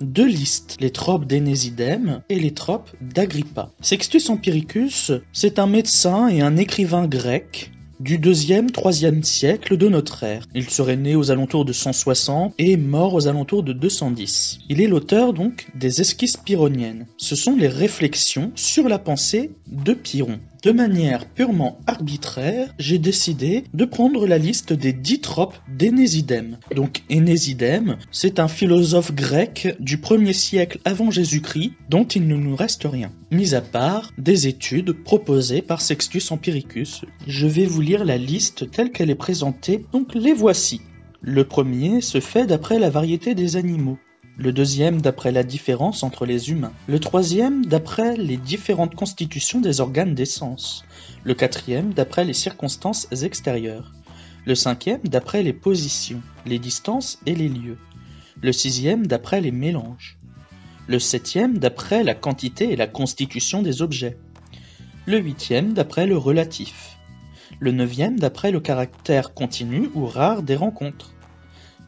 deux listes, les tropes d'Énésidème et les tropes d'Agrippa. Sextus Empiricus, c'est un médecin et un écrivain grec du 2e, 3e siècle de notre ère. Il serait né aux alentours de 160 et mort aux alentours de 210. Il est l'auteur donc des esquisses pyrrhoniennes. Ce sont les réflexions sur la pensée de Pyrrhon. De manière purement arbitraire, j'ai décidé de prendre la liste des dix tropes d'Énésidème. Donc Énésidème, c'est un philosophe grec du 1er siècle avant Jésus-Christ dont il ne nous reste rien, mis à part des études proposées par Sextus Empiricus. Je vais vous lire la liste telle qu'elle est présentée, donc les voici. Le premier se fait d'après la variété des animaux le deuxième d'après la différence entre les humains, le troisième d'après les différentes constitutions des organes des sens, le quatrième d'après les circonstances extérieures, le cinquième d'après les positions, les distances et les lieux, le sixième d'après les mélanges, le septième d'après la quantité et la constitution des objets, le huitième d'après le relatif, le neuvième d'après le caractère continu ou rare des rencontres,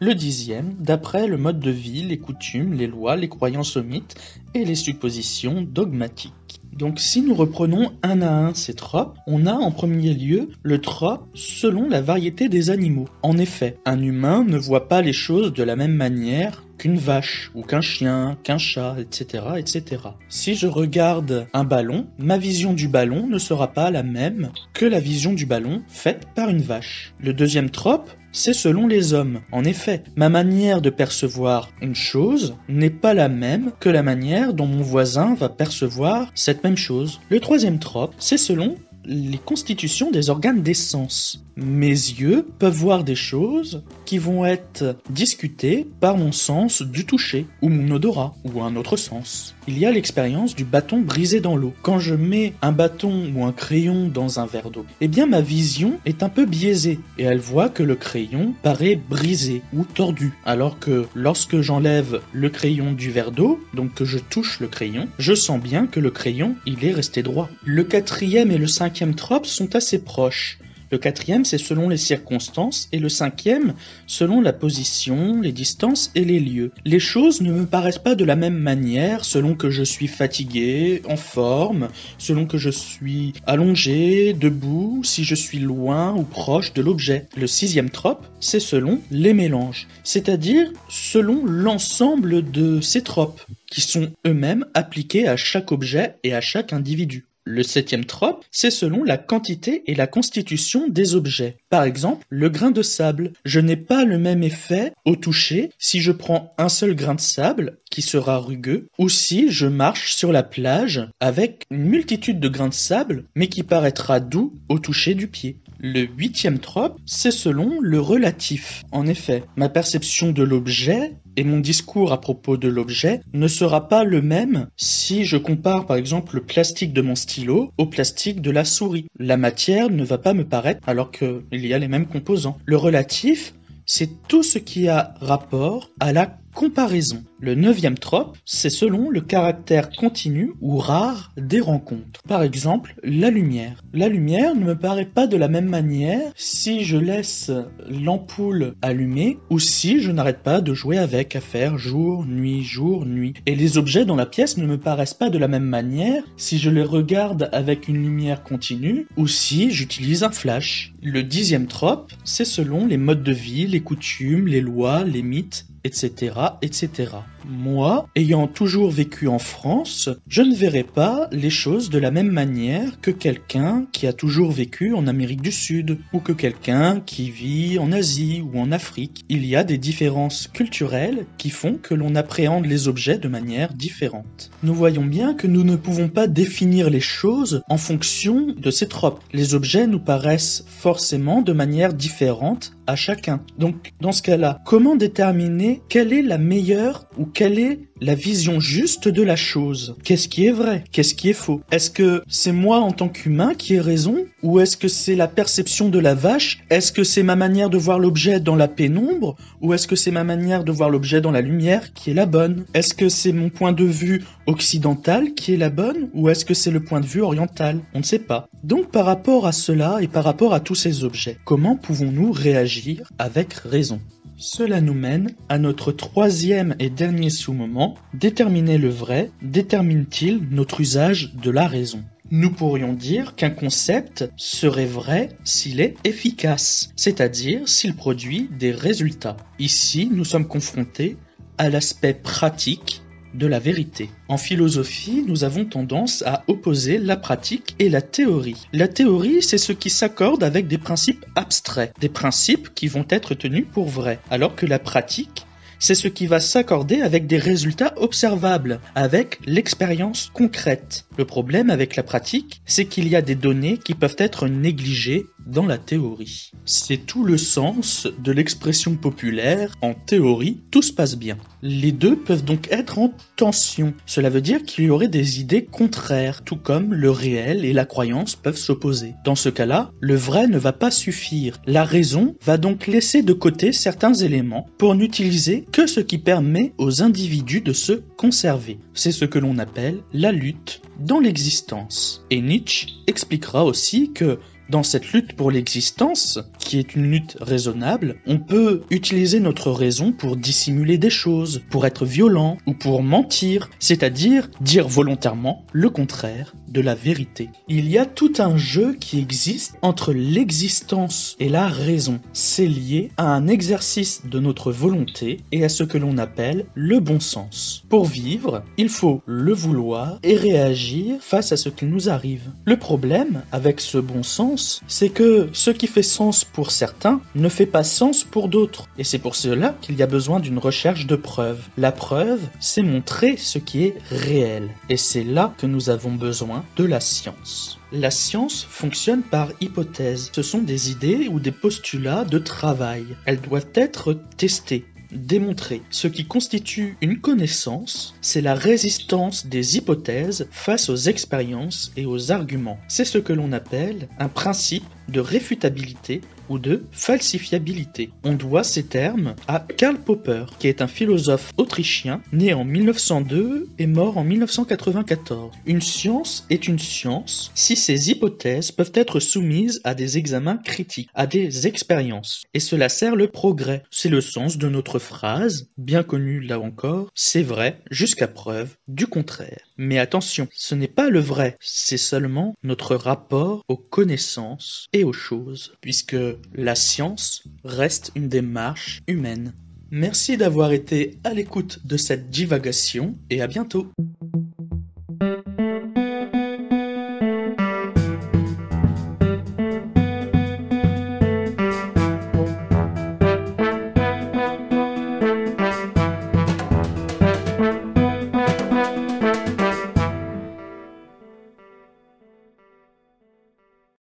le dixième, d'après le mode de vie, les coutumes, les lois, les croyances aux mythes et les suppositions dogmatiques. Donc si nous reprenons un à un ces tropes, on a en premier lieu le trope selon la variété des animaux. En effet, un humain ne voit pas les choses de la même manière qu'une vache, ou qu'un chien, qu'un chat, etc., etc. Si je regarde un ballon, ma vision du ballon ne sera pas la même que la vision du ballon faite par une vache. Le deuxième trope, c'est selon les hommes. En effet, ma manière de percevoir une chose n'est pas la même que la manière dont mon voisin va percevoir cette même chose. Le troisième trope, c'est selon les constitutions des organes des sens. Mes yeux peuvent voir des choses qui vont être discutées par mon sens du toucher, ou mon odorat, ou un autre sens. Il y a l'expérience du bâton brisé dans l'eau. Quand je mets un bâton ou un crayon dans un verre d'eau, eh bien ma vision est un peu biaisée, et elle voit que le crayon paraît brisé ou tordu, alors que lorsque j'enlève le crayon du verre d'eau, donc que je touche le crayon, je sens bien que le crayon, il est resté droit. Le quatrième et le cinquième trope sont assez proches. Le quatrième, c'est selon les circonstances, et le cinquième, selon la position, les distances et les lieux. Les choses ne me paraissent pas de la même manière selon que je suis fatigué, en forme, selon que je suis allongé, debout, si je suis loin ou proche de l'objet. Le sixième trope, c'est selon les mélanges, c'est-à-dire selon l'ensemble de ces tropes, qui sont eux-mêmes appliqués à chaque objet et à chaque individu. Le septième trope, c'est selon la quantité et la constitution des objets. Par exemple, le grain de sable. Je n'ai pas le même effet au toucher si je prends un seul grain de sable, qui sera rugueux, ou si je marche sur la plage avec une multitude de grains de sable, mais qui paraîtra doux au toucher du pied. Le huitième trope, c'est selon le relatif. En effet, ma perception de l'objet et mon discours à propos de l'objet ne sera pas le même si je compare par exemple le plastique de mon stylo au plastique de la souris. La matière ne va pas me paraître alors qu'il y a les mêmes composants. Le relatif, c'est tout ce qui a rapport à la comparaison. Le neuvième trope, c'est selon le caractère continu ou rare des rencontres. Par exemple, la lumière. La lumière ne me paraît pas de la même manière si je laisse l'ampoule allumée ou si je n'arrête pas de jouer avec, à faire jour, nuit, jour, nuit. Et les objets dans la pièce ne me paraissent pas de la même manière si je les regarde avec une lumière continue ou si j'utilise un flash. Le dixième trope, c'est selon les modes de vie, les coutumes, les lois, les mythes etc., etc. Moi, ayant toujours vécu en France, je ne verrai pas les choses de la même manière que quelqu'un qui a toujours vécu en Amérique du Sud, ou que quelqu'un qui vit en Asie ou en Afrique. Il y a des différences culturelles qui font que l'on appréhende les objets de manière différente. Nous voyons bien que nous ne pouvons pas définir les choses en fonction de ces tropes. Les objets nous paraissent forcément de manière différente à chacun. Donc, dans ce cas-là, comment déterminer quelle est la meilleure ou quelle est la vision juste de la chose? Qu'est-ce qui est vrai? Qu'est-ce qui est faux? Est-ce que c'est moi en tant qu'humain qui ai raison? Ou est-ce que c'est la perception de la vache? Est-ce que c'est ma manière de voir l'objet dans la pénombre? Ou est-ce que c'est ma manière de voir l'objet dans la lumière qui est la bonne? Est-ce que c'est mon point de vue occidental qui est la bonne? Ou est-ce que c'est le point de vue oriental? On ne sait pas. Donc par rapport à cela et par rapport à tous ces objets, comment pouvons-nous réagir avec raison? Cela nous mène à notre troisième et dernier sous-moment. Déterminer le vrai détermine-t-il notre usage de la raison? Nous pourrions dire qu'un concept serait vrai s'il est efficace, c'est-à-dire s'il produit des résultats. Ici, nous sommes confrontés à l'aspect pratique de la vérité. En philosophie, nous avons tendance à opposer la pratique et la théorie. La théorie, c'est ce qui s'accorde avec des principes abstraits, des principes qui vont être tenus pour vrais, alors que la pratique, c'est ce qui va s'accorder avec des résultats observables, avec l'expérience concrète. Le problème avec la pratique, c'est qu'il y a des données qui peuvent être négligées dans la théorie. C'est tout le sens de l'expression populaire en théorie, tout se passe bien. Les deux peuvent donc être en tension. Cela veut dire qu'il y aurait des idées contraires, tout comme le réel et la croyance peuvent s'opposer. Dans ce cas-là, le vrai ne va pas suffire. La raison va donc laisser de côté certains éléments pour n'utiliser que ce qui permet aux individus de se conserver. C'est ce que l'on appelle la lutte dans l'existence. Et Nietzsche expliquera aussi que Dans cette lutte pour l'existence, qui est une lutte raisonnable, on peut utiliser notre raison pour dissimuler des choses, pour être violent ou pour mentir, c'est-à-dire dire volontairement le contraire de la vérité. Il y a tout un jeu qui existe entre l'existence et la raison. C'est lié à un exercice de notre volonté et à ce que l'on appelle le bon sens. Pour vivre, il faut le vouloir et réagir face à ce qui nous arrive. Le problème avec ce bon sens, c'est que ce qui fait sens pour certains ne fait pas sens pour d'autres. Et c'est pour cela qu'il y a besoin d'une recherche de preuves. La preuve, c'est montrer ce qui est réel. Et c'est là que nous avons besoin de la science. La science fonctionne par hypothèse. Ce sont des idées ou des postulats de travail. Elles doivent être testées démontrées. Ce qui constitue une connaissance, c'est la résistance des hypothèses face aux expériences et aux arguments. C'est ce que l'on appelle un principe de réfutabilité ou de falsifiabilité. On doit ces termes à Karl Popper, qui est un philosophe autrichien né en 1902 et mort en 1994. Une science est une science si ses hypothèses peuvent être soumises à des examens critiques, à des expériences. Et cela sert le progrès. C'est le sens de notre phrase, bien connue là encore, c'est vrai jusqu'à preuve du contraire. Mais attention, ce n'est pas le vrai, c'est seulement notre rapport aux connaissances et aux choses, puisque la science reste une démarche humaine. Merci d'avoir été à l'écoute de cette divagation et à bientôt.